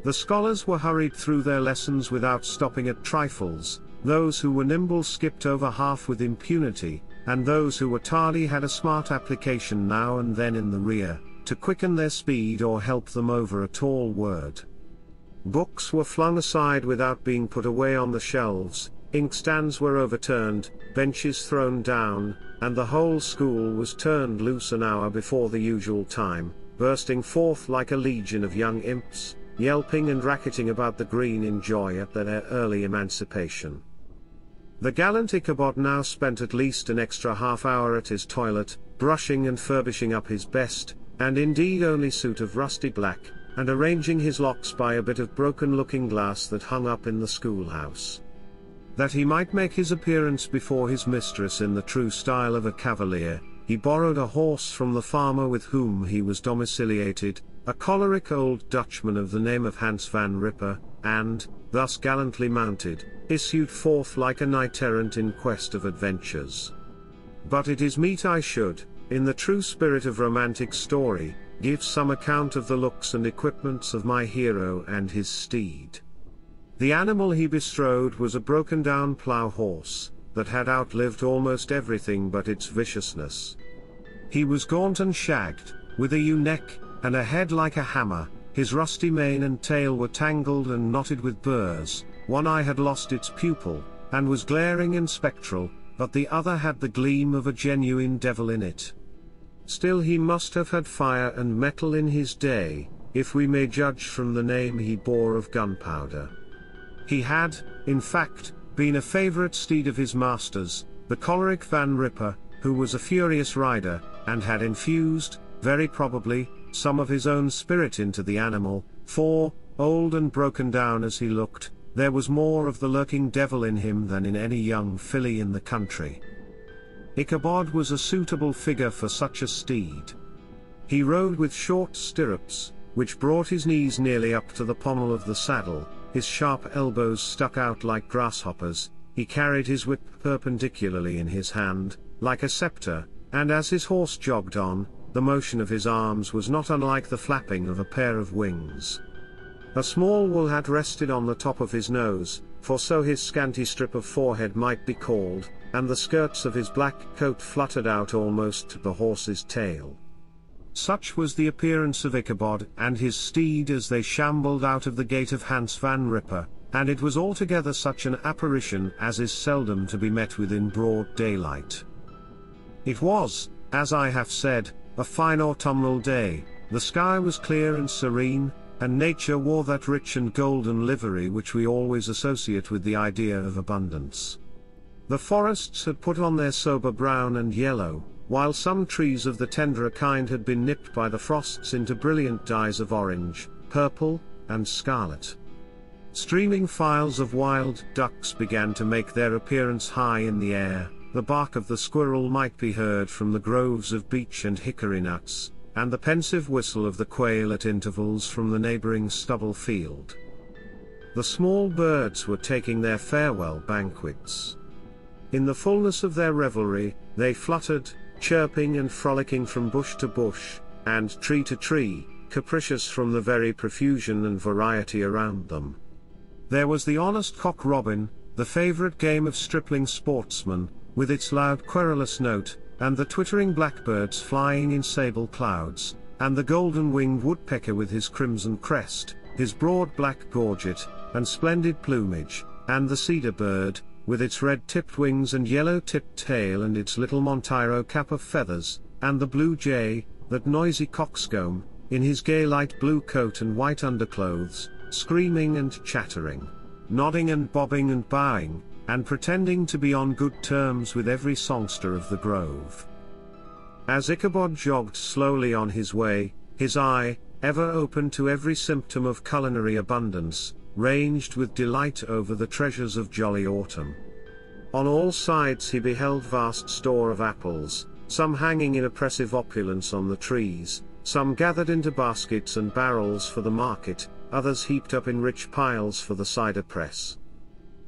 The scholars were hurried through their lessons without stopping at trifles, those who were nimble skipped over half with impunity, and those who were tardy had a smart application now and then in the rear, to quicken their speed or help them over a tall word. Books were flung aside without being put away on the shelves, inkstands were overturned, benches thrown down, and the whole school was turned loose an hour before the usual time, bursting forth like a legion of young imps, yelping and racketing about the green in joy at their early emancipation. The gallant Ichabod now spent at least an extra half hour at his toilet, brushing and furbishing up his best, and indeed only suit of rusty black, and arranging his locks by a bit of broken looking glass that hung up in the schoolhouse. That he might make his appearance before his mistress in the true style of a cavalier, he borrowed a horse from the farmer with whom he was domiciliated, a choleric old Dutchman of the name of Hans van Ripper, and, thus gallantly mounted, issued forth like a knight errant in quest of adventures. But it is meet I should, in the true spirit of romantic story, give some account of the looks and equipments of my hero and his steed. The animal he bestrode was a broken down plough horse, that had outlived almost everything but its viciousness. He was gaunt and shagged, with a ewe neck, and a head like a hammer, his rusty mane and tail were tangled and knotted with burrs, one eye had lost its pupil, and was glaring and spectral, but the other had the gleam of a genuine devil in it. Still he must have had fire and metal in his day, if we may judge from the name he bore of gunpowder. He had, in fact, been a favourite steed of his master's, the choleric Van Ripper, who was a furious rider, and had infused, very probably, some of his own spirit into the animal, for, old and broken down as he looked, there was more of the lurking devil in him than in any young filly in the country. Ichabod was a suitable figure for such a steed. He rode with short stirrups, which brought his knees nearly up to the pommel of the saddle, his sharp elbows stuck out like grasshoppers, he carried his whip perpendicularly in his hand, like a scepter, and as his horse jogged on, the motion of his arms was not unlike the flapping of a pair of wings. A small wool hat rested on the top of his nose, for so his scanty strip of forehead might be called, and the skirts of his black coat fluttered out almost to the horse's tail. Such was the appearance of Ichabod and his steed as they shambled out of the gate of Hans van Ripper, and it was altogether such an apparition as is seldom to be met with in broad daylight. It was, as I have said, a fine autumnal day, the sky was clear and serene, and nature wore that rich and golden livery which we always associate with the idea of abundance. The forests had put on their sober brown and yellow, while some trees of the tenderer kind had been nipped by the frosts into brilliant dyes of orange, purple, and scarlet. Streaming files of wild ducks began to make their appearance high in the air, the bark of the squirrel might be heard from the groves of beech and hickory nuts, and the pensive whistle of the quail at intervals from the neighboring stubble field. The small birds were taking their farewell banquets. In the fullness of their revelry, they fluttered, chirping and frolicking from bush to bush, and tree to tree, capricious from the very profusion and variety around them. There was the honest cock robin, the favourite game of stripling sportsmen, with its loud querulous note, and the twittering blackbirds flying in sable clouds, and the golden-winged woodpecker with his crimson crest, his broad black gorget, and splendid plumage, and the cedar bird, with its red-tipped wings and yellow-tipped tail and its little Monteiro cap of feathers, and the blue jay, that noisy coxcomb, in his gay light blue coat and white underclothes, screaming and chattering, nodding and bobbing and bowing, and pretending to be on good terms with every songster of the grove. As Ichabod jogged slowly on his way, his eye, ever open to every symptom of culinary abundance, ranged with delight over the treasures of jolly autumn. On all sides he beheld vast store of apples, some hanging in oppressive opulence on the trees, some gathered into baskets and barrels for the market, others heaped up in rich piles for the cider press.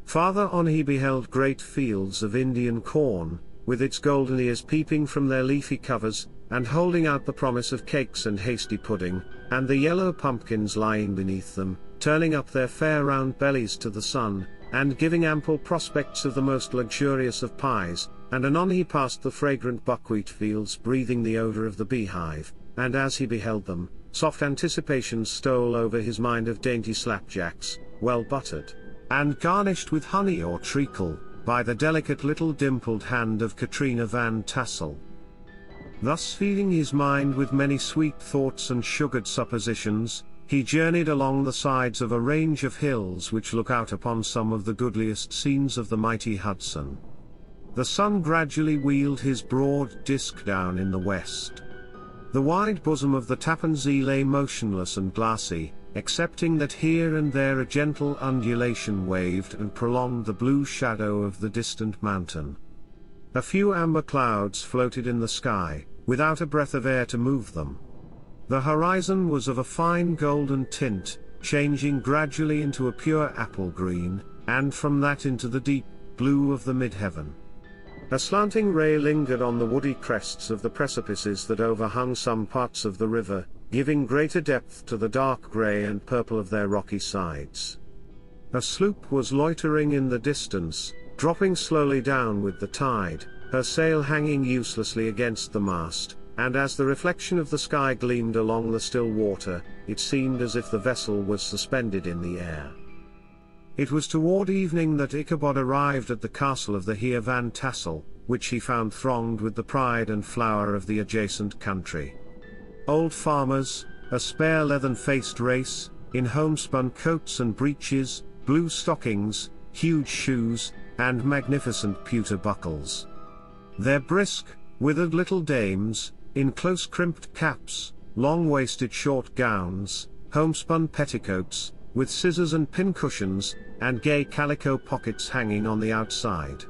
Farther on he beheld great fields of Indian corn, with its golden ears peeping from their leafy covers, and holding out the promise of cakes and hasty pudding, and the yellow pumpkins lying beneath them, turning up their fair round bellies to the sun, and giving ample prospects of the most luxurious of pies, and anon he passed the fragrant buckwheat fields breathing the odour of the beehive, and as he beheld them, soft anticipations stole over his mind of dainty slapjacks, well buttered, and garnished with honey or treacle, by the delicate little dimpled hand of Katrina Van Tassel. Thus feeding his mind with many sweet thoughts and sugared suppositions, he journeyed along the sides of a range of hills which look out upon some of the goodliest scenes of the mighty Hudson. The sun gradually wheeled his broad disk down in the west. The wide bosom of the Tappan Zee lay motionless and glassy, excepting that here and there a gentle undulation waved and prolonged the blue shadow of the distant mountain. A few amber clouds floated in the sky, without a breath of air to move them. The horizon was of a fine golden tint, changing gradually into a pure apple green, and from that into the deep blue of the mid-heaven. A slanting ray lingered on the woody crests of the precipices that overhung some parts of the river, giving greater depth to the dark grey and purple of their rocky sides. A sloop was loitering in the distance, dropping slowly down with the tide, her sail hanging uselessly against the mast, and as the reflection of the sky gleamed along the still water, it seemed as if the vessel was suspended in the air. It was toward evening that Ichabod arrived at the castle of the Heer Van Tassel, which he found thronged with the pride and flower of the adjacent country. Old farmers, a spare leathern-faced race, in homespun coats and breeches, blue stockings, huge shoes, and magnificent pewter buckles. Their brisk, withered little dames, in close crimped caps, long-waisted short gowns, homespun petticoats, with scissors and pincushions, and gay calico pockets hanging on the outside.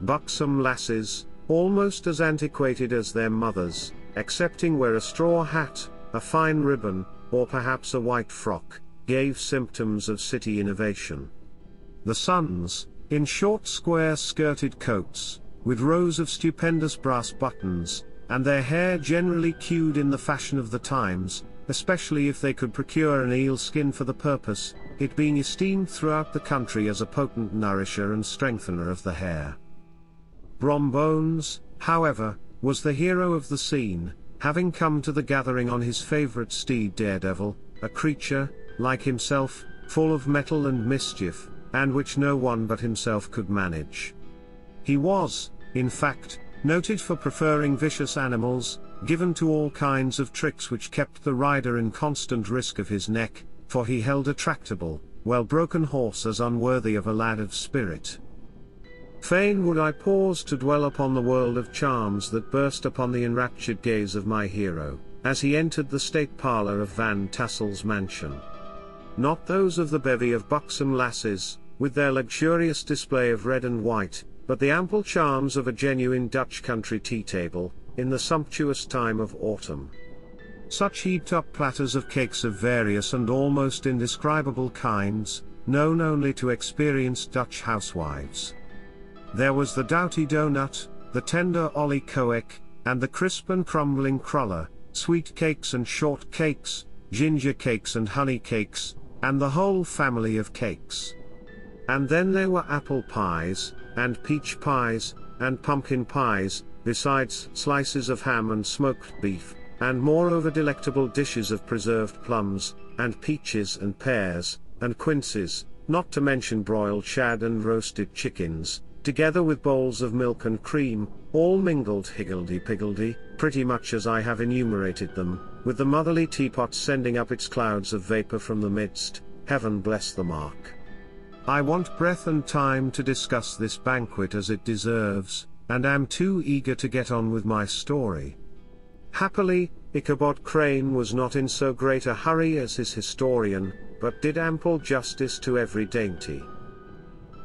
Buxom lasses, almost as antiquated as their mothers, excepting where a straw hat, a fine ribbon, or perhaps a white frock, gave symptoms of city innovation. The sons, in short square skirted coats, with rows of stupendous brass buttons, and their hair generally queued in the fashion of the times, especially if they could procure an eel skin for the purpose, it being esteemed throughout the country as a potent nourisher and strengthener of the hair. Brom Bones, however, was the hero of the scene, having come to the gathering on his favorite steed Daredevil, a creature, like himself, full of mettle and mischief, and which no one but himself could manage. He was, in fact, noted for preferring vicious animals, given to all kinds of tricks which kept the rider in constant risk of his neck, for he held a tractable, well-broken horse as unworthy of a lad of spirit. Fain would I pause to dwell upon the world of charms that burst upon the enraptured gaze of my hero, as he entered the state parlour of Van Tassel's mansion. Not those of the bevy of buxom lasses, with their luxurious display of red and white, but the ample charms of a genuine Dutch country tea table, in the sumptuous time of autumn. Such heaped up platters of cakes of various and almost indescribable kinds, known only to experienced Dutch housewives. There was the doughty doughnut, the tender olie koek, and the crisp and crumbling cruller, sweet cakes and short cakes, ginger cakes and honey cakes, and the whole family of cakes. And then there were apple pies, and peach pies, and pumpkin pies, besides slices of ham and smoked beef, and moreover delectable dishes of preserved plums, and peaches and pears, and quinces, not to mention broiled shad and roasted chickens, together with bowls of milk and cream, all mingled higgledy-piggledy, pretty much as I have enumerated them, with the motherly teapot sending up its clouds of vapour from the midst, heaven bless the mark. I want breath and time to discuss this banquet as it deserves, and am too eager to get on with my story. Happily, Ichabod Crane was not in so great a hurry as his historian, but did ample justice to every dainty.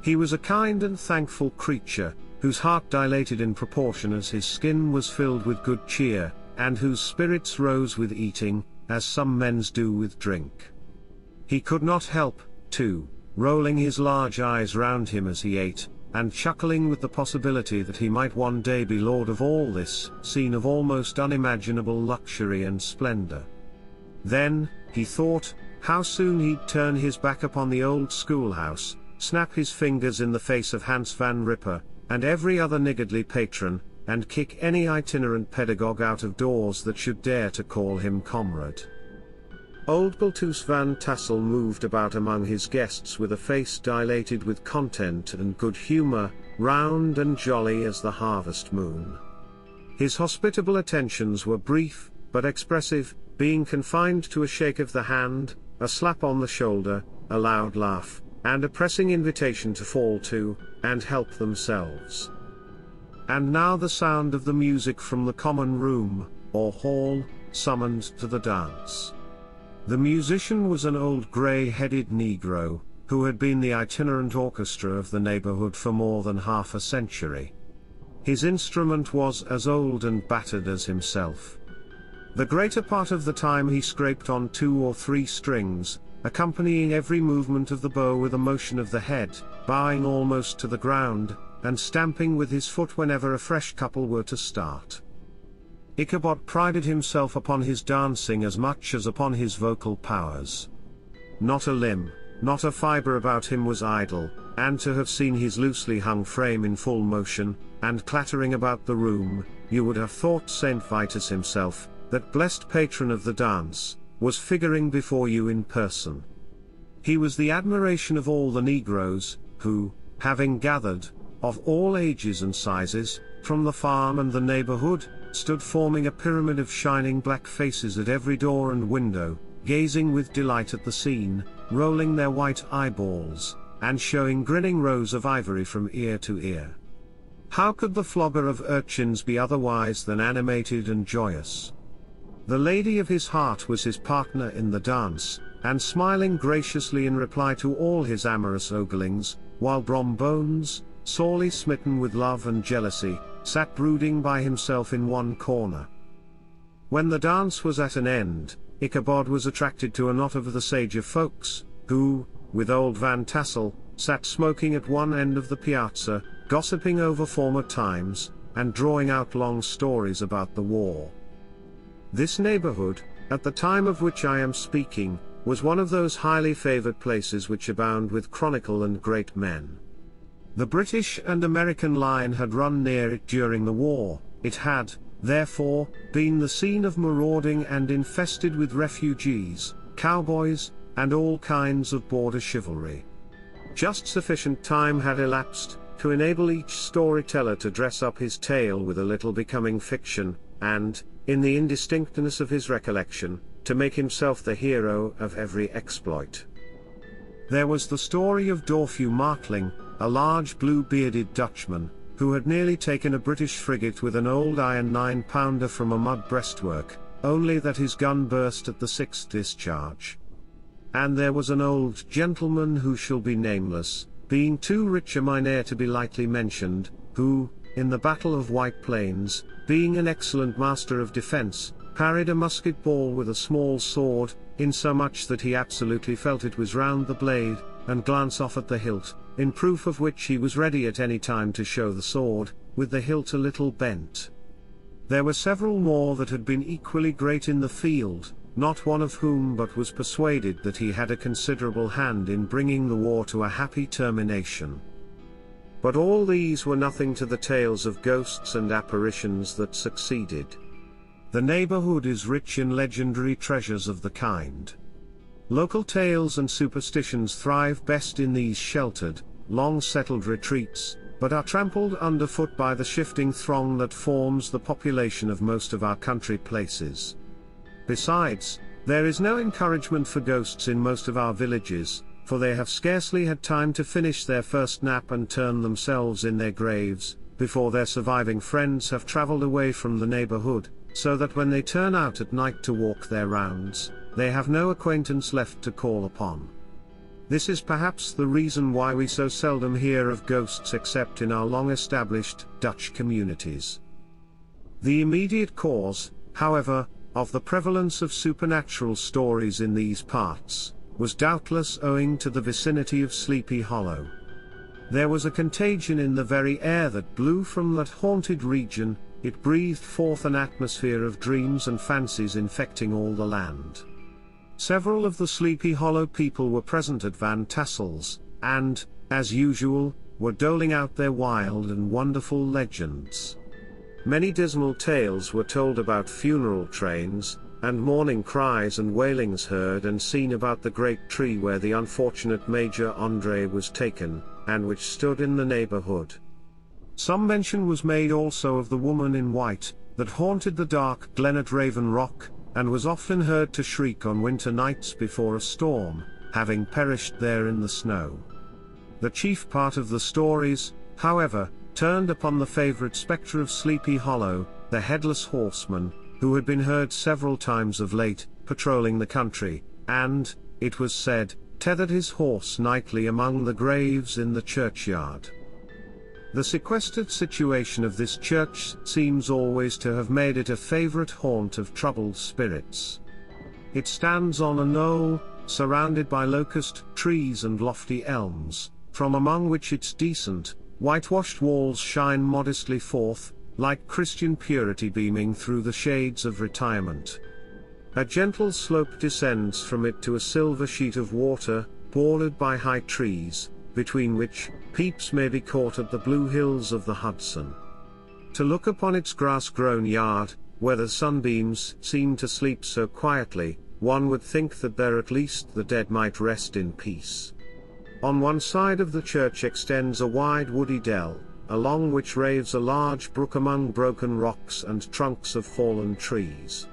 He was a kind and thankful creature, whose heart dilated in proportion as his skin was filled with good cheer, and whose spirits rose with eating, as some men's do with drink. He could not help, too, rolling his large eyes round him as he ate, and chuckling with the possibility that he might one day be lord of all this scene of almost unimaginable luxury and splendor. Then, he thought, how soon he'd turn his back upon the old schoolhouse, snap his fingers in the face of Hans van Ripper, and every other niggardly patron, and kick any itinerant pedagogue out of doors that should dare to call him comrade. Old Baltus van Tassel moved about among his guests with a face dilated with content and good humor, round and jolly as the harvest moon. His hospitable attentions were brief, but expressive, being confined to a shake of the hand, a slap on the shoulder, a loud laugh, and a pressing invitation to fall to, and help themselves. And now the sound of the music from the common room, or hall, summoned to the dance. The musician was an old grey-headed Negro, who had been the itinerant orchestra of the neighborhood for more than half a century. His instrument was as old and battered as himself. The greater part of the time he scraped on two or three strings, accompanying every movement of the bow with a motion of the head, bowing almost to the ground, and stamping with his foot whenever a fresh couple were to start. Ichabod prided himself upon his dancing as much as upon his vocal powers. Not a limb, not a fibre about him was idle, and to have seen his loosely hung frame in full motion, and clattering about the room, you would have thought St. Vitus himself, that blessed patron of the dance, was figuring before you in person. He was the admiration of all the Negroes, who, having gathered, of all ages and sizes, from the farm and the neighborhood, stood forming a pyramid of shining black faces at every door and window, gazing with delight at the scene, rolling their white eyeballs, and showing grinning rows of ivory from ear to ear. How could the flogger of urchins be otherwise than animated and joyous? The lady of his heart was his partner in the dance, and smiling graciously in reply to all his amorous oglings, while Brom Bones, sorely smitten with love and jealousy, sat brooding by himself in one corner. When the dance was at an end, Ichabod was attracted to a knot of the sage of folks, who, with old Van Tassel, sat smoking at one end of the piazza, gossiping over former times, and drawing out long stories about the war. This neighborhood, at the time of which I am speaking, was one of those highly favored places which abound with chronicle and great men. The British and American line had run near it during the war, it had, therefore, been the scene of marauding and infested with refugees, cowboys, and all kinds of border chivalry. Just sufficient time had elapsed, to enable each storyteller to dress up his tale with a little becoming fiction, and, in the indistinctness of his recollection, to make himself the hero of every exploit. There was the story of Doffue Martling, a large blue-bearded Dutchman, who had nearly taken a British frigate with an old iron nine-pounder from a mud breastwork, only that his gun burst at the sixth discharge. And there was an old gentleman who shall be nameless, being too rich a mynheer to be lightly mentioned, who, in the Battle of White Plains, being an excellent master of defense, parried a musket ball with a small sword, insomuch that he absolutely felt it was round the blade, and glance off at the hilt, in proof of which he was ready at any time to show the sword, with the hilt a little bent. There were several more that had been equally great in the field, not one of whom but was persuaded that he had a considerable hand in bringing the war to a happy termination. But all these were nothing to the tales of ghosts and apparitions that succeeded. The neighborhood is rich in legendary treasures of the kind. Local tales and superstitions thrive best in these sheltered, long settled retreats, but are trampled underfoot by the shifting throng that forms the population of most of our country places. Besides, there is no encouragement for ghosts in most of our villages, for they have scarcely had time to finish their first nap and turn themselves in their graves, before their surviving friends have traveled away from the neighborhood, so that when they turn out at night to walk their rounds, they have no acquaintance left to call upon. This is perhaps the reason why we so seldom hear of ghosts except in our long established Dutch communities. The immediate cause, however, of the prevalence of supernatural stories in these parts, was doubtless owing to the vicinity of Sleepy Hollow. There was a contagion in the very air that blew from that haunted region, it breathed forth an atmosphere of dreams and fancies infecting all the land. Several of the Sleepy Hollow people were present at Van Tassel's, and, as usual, were doling out their wild and wonderful legends. Many dismal tales were told about funeral trains, and mourning cries and wailings heard and seen about the great tree where the unfortunate Major Andre was taken, and which stood in the neighborhood. Some mention was made also of the woman in white, that haunted the dark glen at Raven Rock, and was often heard to shriek on winter nights before a storm, having perished there in the snow. The chief part of the stories, however, turned upon the favorite spectre of Sleepy Hollow, the headless horseman, who had been heard several times of late, patrolling the country, and, it was said, tethered his horse nightly among the graves in the churchyard. The sequestered situation of this church seems always to have made it a favorite haunt of troubled spirits. It stands on a knoll, surrounded by locust trees and lofty elms, from among which its decent, Whitewashed walls shine modestly forth, like Christian purity beaming through the shades of retirement. A gentle slope descends from it to a silver sheet of water, bordered by high trees, between which, peeps may be caught at the blue hills of the Hudson. To look upon its grass-grown yard, where the sunbeams seem to sleep so quietly, one would think that there at least the dead might rest in peace. On one side of the church extends a wide woody dell, along which raves a large brook among broken rocks and trunks of fallen trees.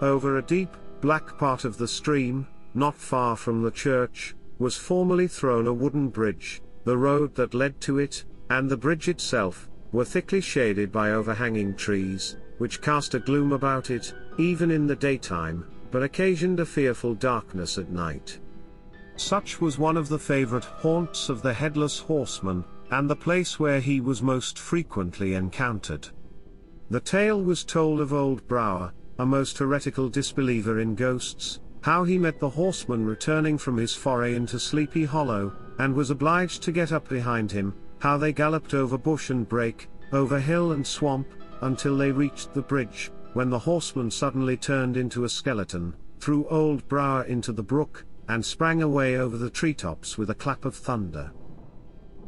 Over a deep, black part of the stream, not far from the church, was formerly thrown a wooden bridge, the road that led to it, and the bridge itself, were thickly shaded by overhanging trees, which cast a gloom about it, even in the daytime, but occasioned a fearful darkness at night. Such was one of the favorite haunts of the headless horseman, and the place where he was most frequently encountered. The tale was told of old Brower, a most heretical disbeliever in ghosts, how he met the horseman returning from his foray into Sleepy Hollow, and was obliged to get up behind him, how they galloped over bush and brake, over hill and swamp, until they reached the bridge, when the horseman suddenly turned into a skeleton, threw old Brower into the brook, and sprang away over the treetops with a clap of thunder.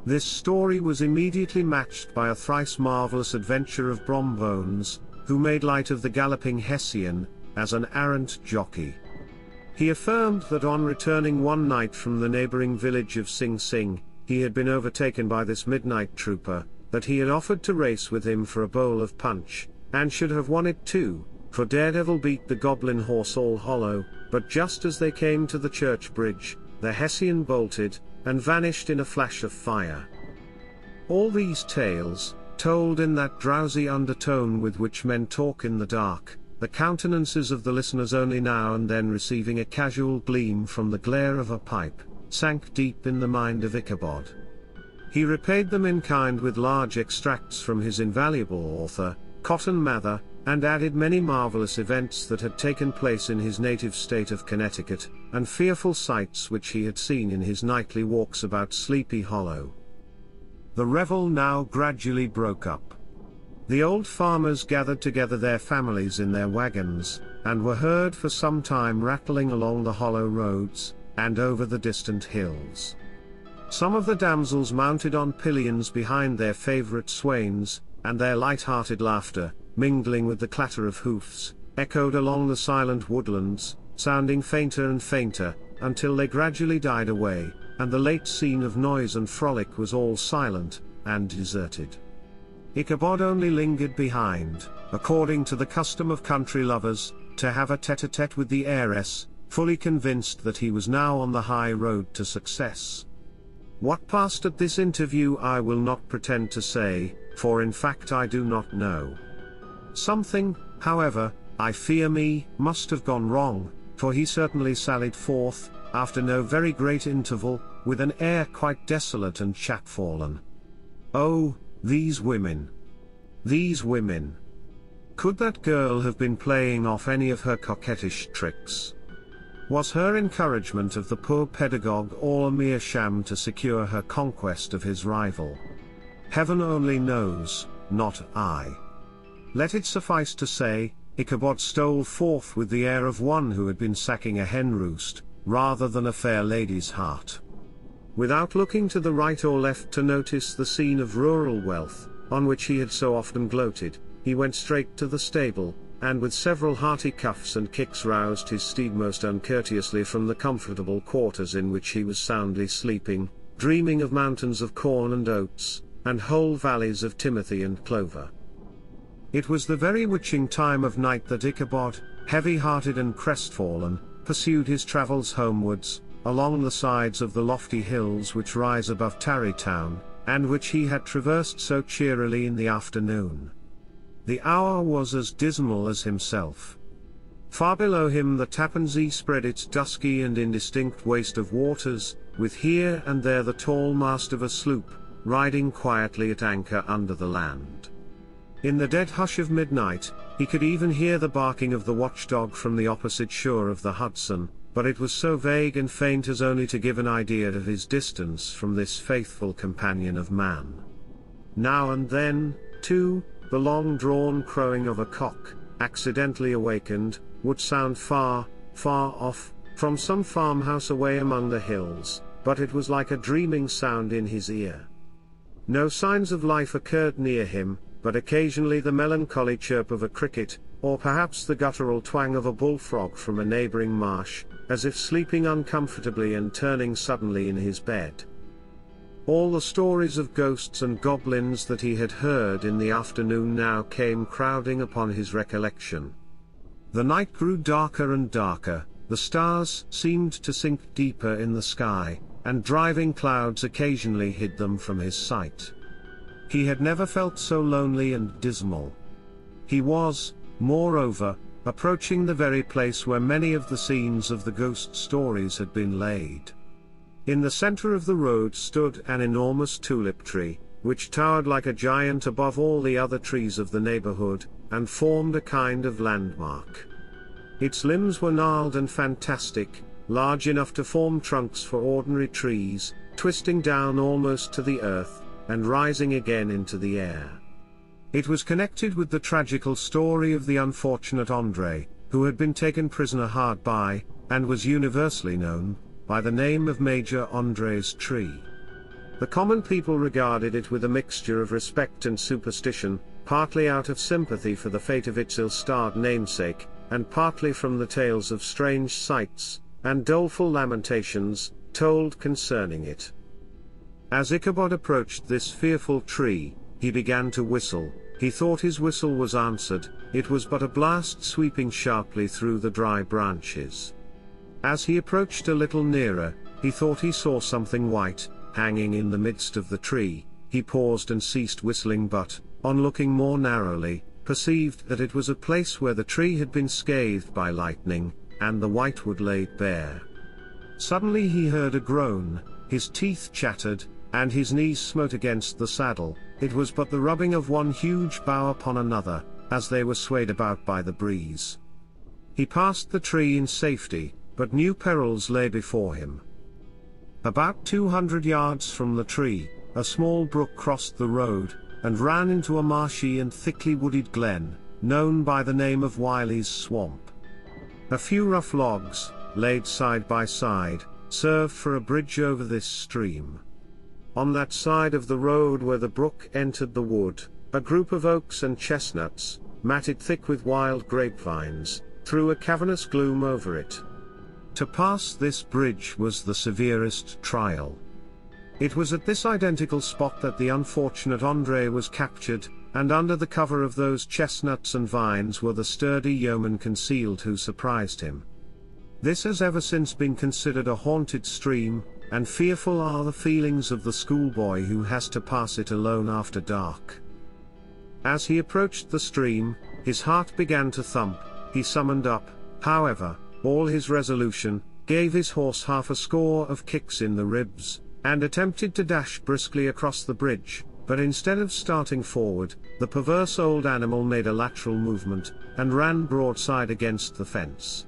This story was immediately matched by a thrice marvelous adventure of Brom Bones, who made light of the galloping Hessian, as an arrant jockey. He affirmed that on returning one night from the neighboring village of Sing Sing, he had been overtaken by this midnight trooper, that he had offered to race with him for a bowl of punch, and should have won it too, for Daredevil beat the goblin horse all hollow, but just as they came to the church bridge, the Hessian bolted, and vanished in a flash of fire. All these tales, told in that drowsy undertone with which men talk in the dark, the countenances of the listeners only now and then receiving a casual gleam from the glare of a pipe, sank deep in the mind of Ichabod. He repaid them in kind with large extracts from his invaluable author, Cotton Mather, and added many marvelous events that had taken place in his native state of Connecticut, and fearful sights which he had seen in his nightly walks about Sleepy Hollow. The revel now gradually broke up. The old farmers gathered together their families in their wagons, and were heard for some time rattling along the hollow roads, and over the distant hills. Some of the damsels mounted on pillions behind their favourite swains, and their light-hearted laughter, mingling with the clatter of hoofs, echoed along the silent woodlands, sounding fainter and fainter, until they gradually died away, and the late scene of noise and frolic was all silent, and deserted. Ichabod only lingered behind, according to the custom of country lovers, to have a tete-a-tete with the heiress, fully convinced that he was now on the high road to success. What passed at this interview I will not pretend to say, for in fact I do not know. Something, however, I fear me, must have gone wrong, for he certainly sallied forth, after no very great interval, with an air quite desolate and chapfallen. Oh, these women! These women! Could that girl have been playing off any of her coquettish tricks? Was her encouragement of the poor pedagogue all a mere sham to secure her conquest of his rival? Heaven only knows, not I. Let it suffice to say, Ichabod stole forth with the air of one who had been sacking a hen roost, rather than a fair lady's heart. Without looking to the right or left to notice the scene of rural wealth, on which he had so often gloated, he went straight to the stable, and with several hearty cuffs and kicks roused his steed most uncourteously from the comfortable quarters in which he was soundly sleeping, dreaming of mountains of corn and oats, and whole valleys of timothy and clover. It was the very witching time of night that Ichabod, heavy-hearted and crestfallen, pursued his travels homewards, along the sides of the lofty hills which rise above Tarrytown, and which he had traversed so cheerily in the afternoon. The hour was as dismal as himself. Far below him the Tappan Zee spread its dusky and indistinct waste of waters, with here and there the tall mast of a sloop, riding quietly at anchor under the land. In the dead hush of midnight, he could even hear the barking of the watchdog from the opposite shore of the Hudson, but it was so vague and faint as only to give an idea of his distance from this faithful companion of man. Now and then, too, the long-drawn crowing of a cock, accidentally awakened, would sound far, far off, from some farmhouse away among the hills, but it was like a dreaming sound in his ear. No signs of life occurred near him, but occasionally the melancholy chirp of a cricket, or perhaps the guttural twang of a bullfrog from a neighboring marsh, as if sleeping uncomfortably and turning suddenly in his bed. All the stories of ghosts and goblins that he had heard in the afternoon now came crowding upon his recollection. The night grew darker and darker, the stars seemed to sink deeper in the sky, and driving clouds occasionally hid them from his sight. He had never felt so lonely and dismal. He was, moreover, approaching the very place where many of the scenes of the ghost stories had been laid. In the center of the road stood an enormous tulip tree, which towered like a giant above all the other trees of the neighborhood, and formed a kind of landmark. Its limbs were gnarled and fantastic, large enough to form trunks for ordinary trees, twisting down almost to the earth, and rising again into the air. It was connected with the tragical story of the unfortunate Andre, who had been taken prisoner hard by, and was universally known, by the name of Major Andre's tree. The common people regarded it with a mixture of respect and superstition, partly out of sympathy for the fate of its ill-starred namesake, and partly from the tales of strange sights, and doleful lamentations, told concerning it. As Ichabod approached this fearful tree, he began to whistle, he thought his whistle was answered, it was but a blast sweeping sharply through the dry branches. As he approached a little nearer, he thought he saw something white, hanging in the midst of the tree, he paused and ceased whistling but, on looking more narrowly, perceived that it was a place where the tree had been scathed by lightning, and the whitewood laid bare. Suddenly he heard a groan, his teeth chattered, and his knees smote against the saddle, it was but the rubbing of one huge bough upon another, as they were swayed about by the breeze. He passed the tree in safety, but new perils lay before him. About 200 yards from the tree, a small brook crossed the road, and ran into a marshy and thickly wooded glen, known by the name of Wiley's Swamp. A few rough logs, laid side by side, served for a bridge over this stream. On that side of the road where the brook entered the wood, a group of oaks and chestnuts, matted thick with wild grapevines, threw a cavernous gloom over it. To pass this bridge was the severest trial. It was at this identical spot that the unfortunate Andre was captured, and under the cover of those chestnuts and vines were the sturdy yeomen concealed who surprised him. This has ever since been considered a haunted stream, and fearful are the feelings of the schoolboy who has to pass it alone after dark. As he approached the stream, his heart began to thump, he summoned up, however, all his resolution, gave his horse half a score of kicks in the ribs, and attempted to dash briskly across the bridge, but instead of starting forward, the perverse old animal made a lateral movement, and ran broadside against the fence.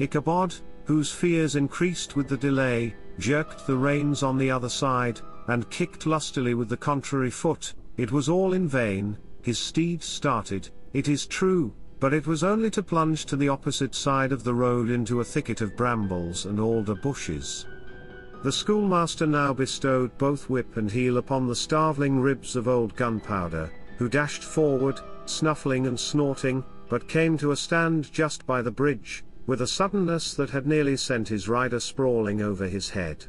Ichabod, whose fears increased with the delay, jerked the reins on the other side, and kicked lustily with the contrary foot, it was all in vain, his steed started, it is true, but it was only to plunge to the opposite side of the road into a thicket of brambles and alder bushes. The schoolmaster now bestowed both whip and heel upon the starveling ribs of old Gunpowder, who dashed forward, snuffling and snorting, but came to a stand just by the bridge, with a suddenness that had nearly sent his rider sprawling over his head.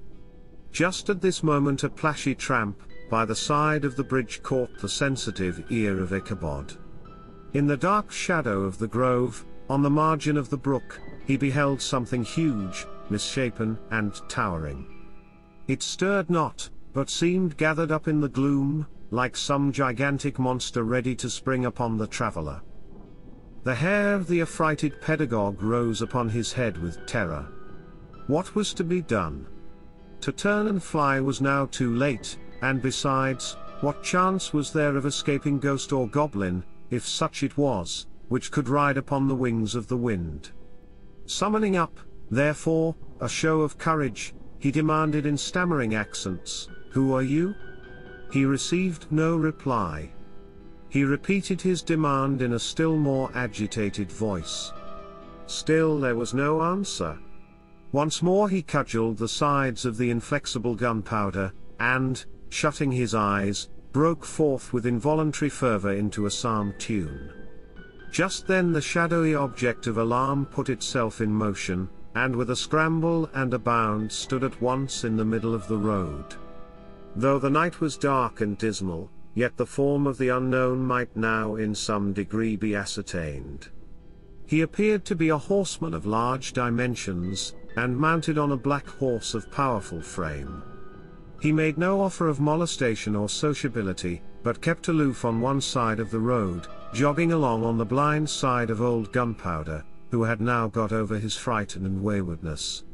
Just at this moment a plashy tramp, by the side of the bridge caught the sensitive ear of Ichabod. In the dark shadow of the grove, on the margin of the brook, he beheld something huge, misshapen, and towering. It stirred not, but seemed gathered up in the gloom, like some gigantic monster ready to spring upon the traveller. The hair of the affrighted pedagogue rose upon his head with terror. What was to be done? To turn and fly was now too late, and besides, what chance was there of escaping ghost or goblin, if such it was, which could ride upon the wings of the wind? Summoning up, therefore, a show of courage, he demanded in stammering accents, Who are you? He received no reply. He repeated his demand in a still more agitated voice. Still there was no answer. Once more he cudgeled the sides of the inflexible gunpowder, and, shutting his eyes, broke forth with involuntary fervor into a psalm tune. Just then the shadowy object of alarm put itself in motion, and with a scramble and a bound stood at once in the middle of the road. Though the night was dark and dismal, yet the form of the unknown might now in some degree be ascertained. He appeared to be a horseman of large dimensions, and mounted on a black horse of powerful frame. He made no offer of molestation or sociability, but kept aloof on one side of the road, jogging along on the blind side of old Gunpowder, who had now got over his fright and waywardness.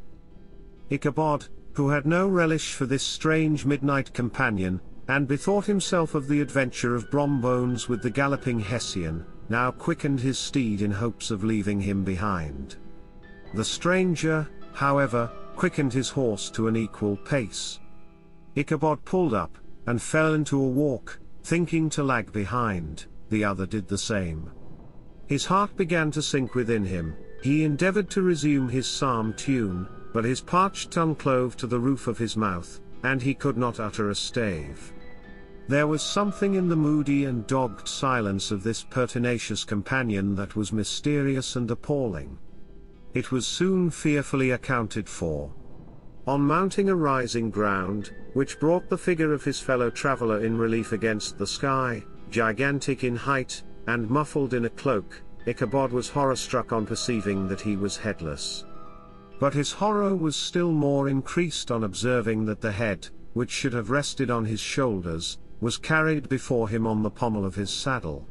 Ichabod, who had no relish for this strange midnight companion, and bethought himself of the adventure of Brom Bones with the galloping Hessian, now quickened his steed in hopes of leaving him behind. The stranger, however, quickened his horse to an equal pace. Ichabod pulled up, and fell into a walk, thinking to lag behind, the other did the same. His heart began to sink within him, he endeavored to resume his psalm tune, but his parched tongue clove to the roof of his mouth, and he could not utter a stave. There was something in the moody and dogged silence of this pertinacious companion that was mysterious and appalling. It was soon fearfully accounted for. On mounting a rising ground, which brought the figure of his fellow traveller in relief against the sky, gigantic in height, and muffled in a cloak, Ichabod was horror-struck on perceiving that he was headless. But his horror was still more increased on observing that the head, which should have rested on his shoulders, was carried before him on the pommel of his saddle.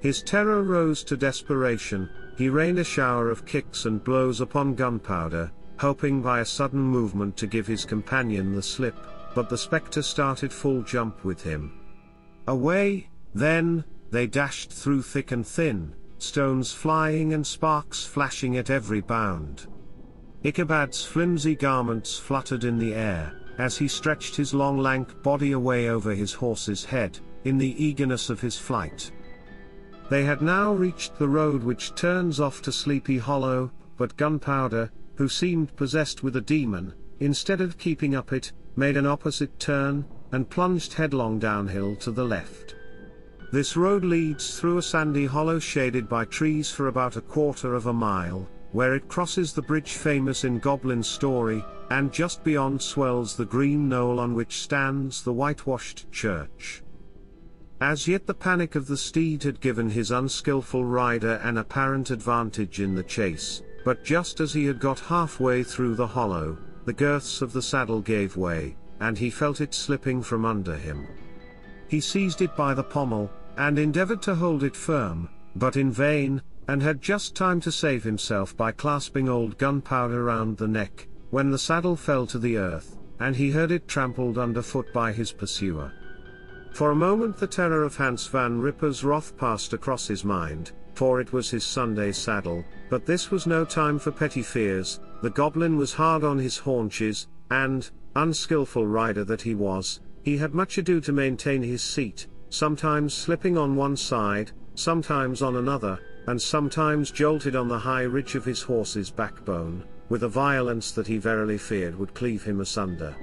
His terror rose to desperation, he rained a shower of kicks and blows upon gunpowder, hoping by a sudden movement to give his companion the slip, but the spectre started full jump with him. Away, then, they dashed through thick and thin, stones flying and sparks flashing at every bound. Ichabod's flimsy garments fluttered in the air, as he stretched his long lank body away over his horse's head, in the eagerness of his flight. They had now reached the road which turns off to Sleepy Hollow, but Gunpowder, who seemed possessed with a demon, instead of keeping up it, made an opposite turn, and plunged headlong downhill to the left. This road leads through a sandy hollow shaded by trees for about a quarter of a mile, where it crosses the bridge famous in Goblin story, and just beyond swells the green knoll on which stands the whitewashed church. As yet the panic of the steed had given his unskilful rider an apparent advantage in the chase, but just as he had got halfway through the hollow, the girths of the saddle gave way, and he felt it slipping from under him. He seized it by the pommel, and endeavored to hold it firm, but in vain, and had just time to save himself by clasping old gunpowder round the neck, when the saddle fell to the earth, and he heard it trampled underfoot by his pursuer. For a moment the terror of Hans van Ripper's wrath passed across his mind, for it was his Sunday saddle, but this was no time for petty fears, the goblin was hard on his haunches, and, unskilful rider that he was, he had much ado to maintain his seat, sometimes slipping on one side, sometimes on another, and sometimes jolted on the high ridge of his horse's backbone, with a violence that he verily feared would cleave him asunder.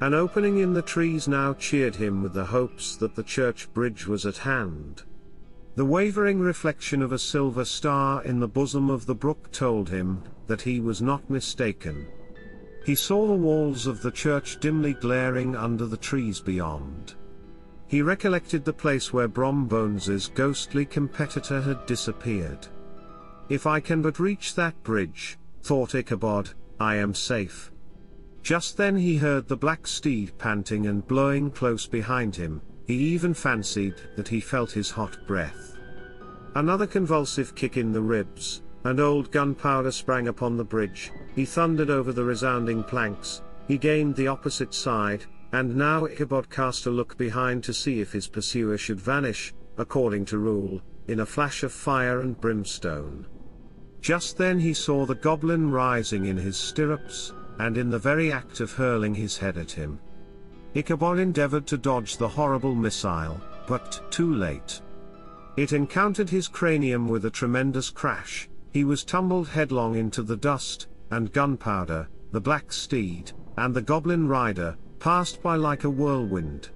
An opening in the trees now cheered him with the hopes that the church bridge was at hand. The wavering reflection of a silver star in the bosom of the brook told him that he was not mistaken. He saw the walls of the church dimly glaring under the trees beyond. He recollected the place where Brom Bones's ghostly competitor had disappeared. If I can but reach that bridge, thought Ichabod, I am safe. Just then he heard the black steed panting and blowing close behind him, he even fancied that he felt his hot breath. Another convulsive kick in the ribs, and old gunpowder sprang upon the bridge, he thundered over the resounding planks, he gained the opposite side, and now Ichabod cast a look behind to see if his pursuer should vanish, according to rule, in a flash of fire and brimstone. Just then he saw the goblin rising in his stirrups, and in the very act of hurling his head at him. Ichabod endeavored to dodge the horrible missile, but too late. It encountered his cranium with a tremendous crash, he was tumbled headlong into the dust, and gunpowder, the black steed, and the goblin rider, passed by like a whirlwind.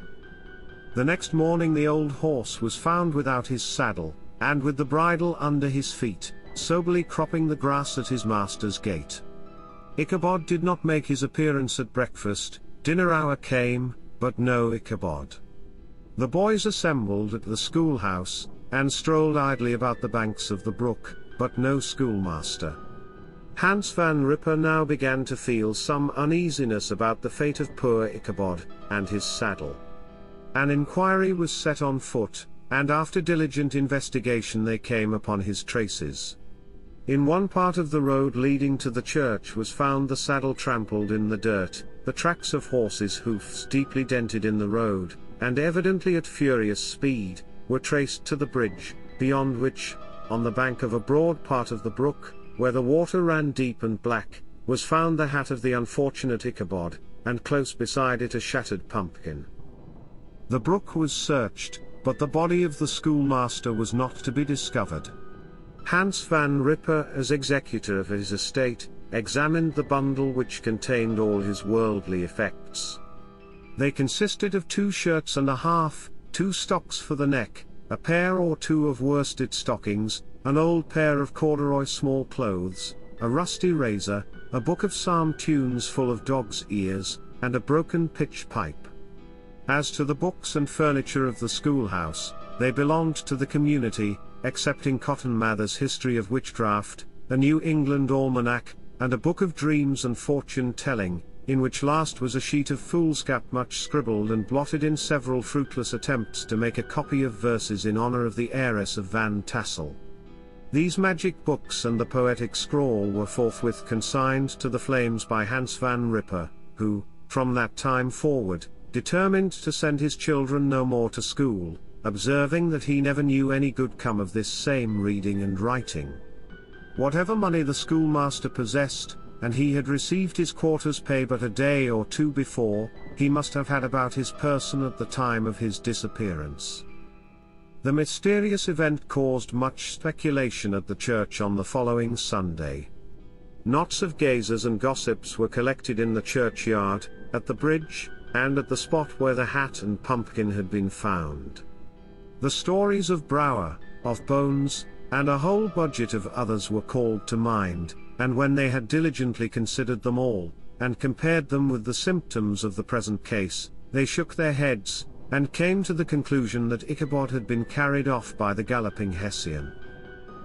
The next morning the old horse was found without his saddle, and with the bridle under his feet, soberly cropping the grass at his master's gate. Ichabod did not make his appearance at breakfast, dinner hour came, but no Ichabod. The boys assembled at the schoolhouse, and strolled idly about the banks of the brook, but no schoolmaster. Hans van Ripper now began to feel some uneasiness about the fate of poor Ichabod, and his saddle. An inquiry was set on foot, and after diligent investigation they came upon his traces. In one part of the road leading to the church was found the saddle trampled in the dirt, the tracks of horses' hoofs deeply dented in the road, and evidently at furious speed, were traced to the bridge, beyond which, on the bank of a broad part of the brook, where the water ran deep and black, was found the hat of the unfortunate Ichabod, and close beside it a shattered pumpkin. The brook was searched, but the body of the schoolmaster was not to be discovered. Hans van Ripper as executor of his estate, examined the bundle which contained all his worldly effects. They consisted of two shirts and a half, two stocks for the neck, a pair or two of worsted stockings, an old pair of corduroy small clothes, a rusty razor, a book of psalm tunes full of dog's ears, and a broken pitch pipe. As to the books and furniture of the schoolhouse, they belonged to the community, excepting Cotton Mather's History of Witchcraft, a New England Almanac, and a book of dreams and fortune telling, in which last was a sheet of foolscap much scribbled and blotted in several fruitless attempts to make a copy of verses in honor of the heiress of Van Tassel. These magic books and the poetic scrawl were forthwith consigned to the flames by Hans van Ripper, who, from that time forward, determined to send his children no more to school, observing that he never knew any good come of this same reading and writing. Whatever money the schoolmaster possessed, and he had received his quarter's pay but a day or two before, he must have had about his person at the time of his disappearance. The mysterious event caused much speculation at the church on the following Sunday. Knots of gazers and gossips were collected in the churchyard, at the bridge, and at the spot where the hat and pumpkin had been found. The stories of Brouwer, of Bones, and a whole budget of others were called to mind, and when they had diligently considered them all, and compared them with the symptoms of the present case, they shook their heads, and came to the conclusion that Ichabod had been carried off by the galloping Hessian.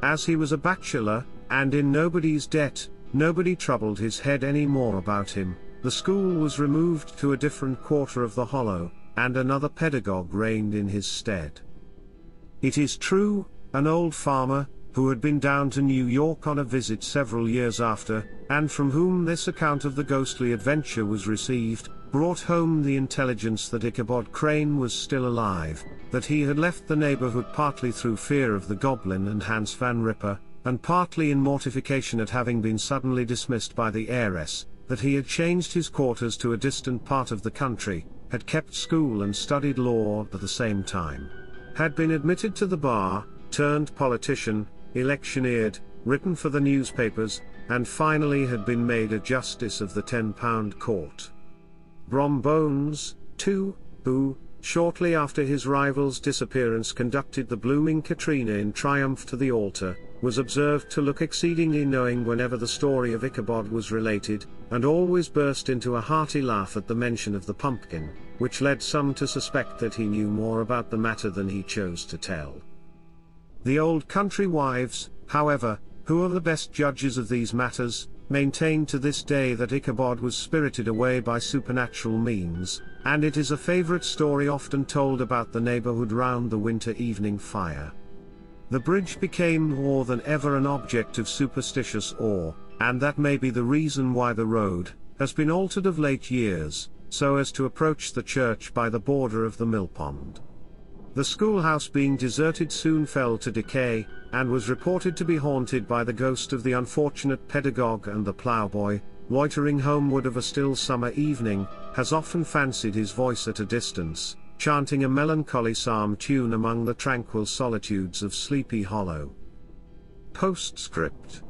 As he was a bachelor, and in nobody's debt, nobody troubled his head any more about him, the school was removed to a different quarter of the hollow, and another pedagogue reigned in his stead. It is true, an old farmer, who had been down to New York on a visit several years after, and from whom this account of the ghostly adventure was received, brought home the intelligence that Ichabod Crane was still alive, that he had left the neighborhood partly through fear of the goblin and Hans van Ripper, and partly in mortification at having been suddenly dismissed by the heiress, that he had changed his quarters to a distant part of the country, had kept school and studied law at the same time, had been admitted to the bar, turned politician, electioneered, written for the newspapers, and finally had been made a justice of the £10 court. Brom Bones, too, who, shortly after his rival's disappearance conducted the blooming Katrina in triumph to the altar, was observed to look exceedingly knowing whenever the story of Ichabod was related, and always burst into a hearty laugh at the mention of the pumpkin, which led some to suspect that he knew more about the matter than he chose to tell. The old country wives, however, who are the best judges of these matters, maintain to this day that Ichabod was spirited away by supernatural means, and it is a favorite story often told about the neighborhood round the winter evening fire. The bridge became more than ever an object of superstitious awe, and that may be the reason why the road has been altered of late years, so as to approach the church by the border of the mill pond. The schoolhouse being deserted soon fell to decay, and was reported to be haunted by the ghost of the unfortunate pedagogue and the ploughboy, loitering homeward of a still summer evening, has often fancied his voice at a distance, chanting a melancholy psalm tune among the tranquil solitudes of Sleepy Hollow. Postscript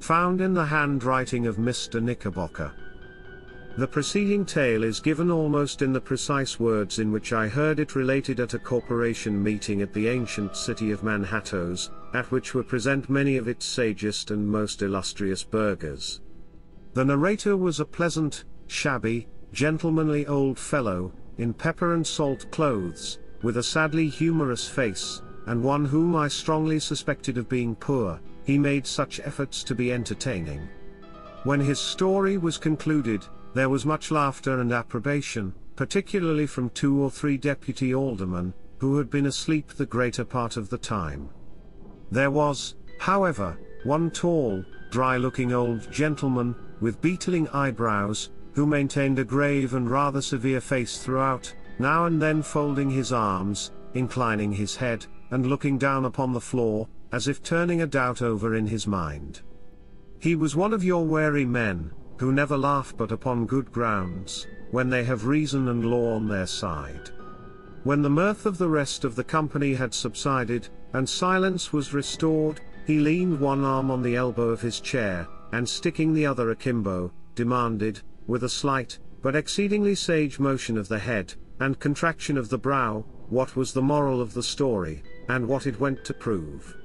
Found in the handwriting of Mr. Knickerbocker. The preceding tale is given almost in the precise words in which I heard it related at a corporation meeting at the ancient city of Manhattoes, at which were present many of its sagest and most illustrious burghers. The narrator was a pleasant, shabby, gentlemanly old fellow, in pepper and salt clothes, with a sadly humorous face, and one whom I strongly suspected of being poor, he made such efforts to be entertaining. When his story was concluded, there was much laughter and approbation, particularly from two or three deputy aldermen, who had been asleep the greater part of the time. There was, however, one tall, dry-looking old gentleman, with beetling eyebrows, who maintained a grave and rather severe face throughout, now and then folding his arms, inclining his head, and looking down upon the floor, as if turning a doubt over in his mind. He was one of your wary men, who never laugh but upon good grounds, when they have reason and law on their side. When the mirth of the rest of the company had subsided, and silence was restored, he leaned one arm on the elbow of his chair, and sticking the other akimbo, demanded, with a slight, but exceedingly sage motion of the head, and contraction of the brow, what was the moral of the story, and what it went to prove.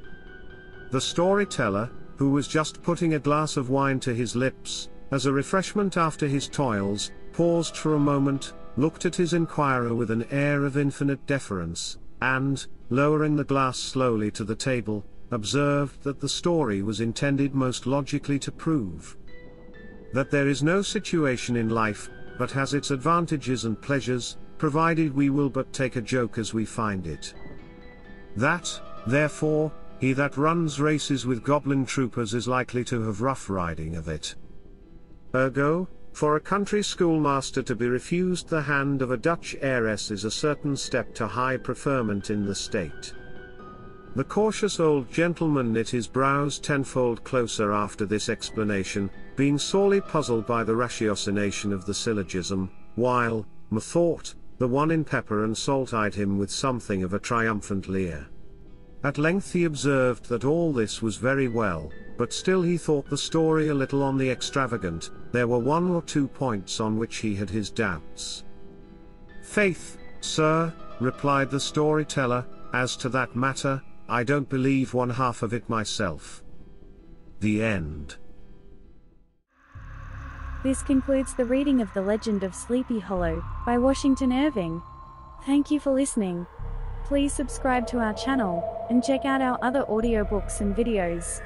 The storyteller, who was just putting a glass of wine to his lips, as a refreshment after his toils, paused for a moment, looked at his inquirer with an air of infinite deference, and, lowering the glass slowly to the table, observed that the story was intended most logically to prove that there is no situation in life, but has its advantages and pleasures, provided we will but take a joke as we find it. That, therefore, he that runs races with goblin troopers is likely to have rough riding of it. Ergo, for a country schoolmaster to be refused the hand of a Dutch heiress is a certain step to high preferment in the state. The cautious old gentleman knit his brows tenfold closer after this explanation, being sorely puzzled by the ratiocination of the syllogism, while, methought, the one in pepper and salt eyed him with something of a triumphant leer. At length he observed that all this was very well, but still he thought the story a little on the extravagant, there were one or two points on which he had his doubts. Faith, sir, replied the storyteller, as to that matter, I don't believe one half of it myself. The end. This concludes the reading of The Legend of Sleepy Hollow by Washington Irving. Thank you for listening. Please subscribe to our channel and check out our other audiobooks and videos.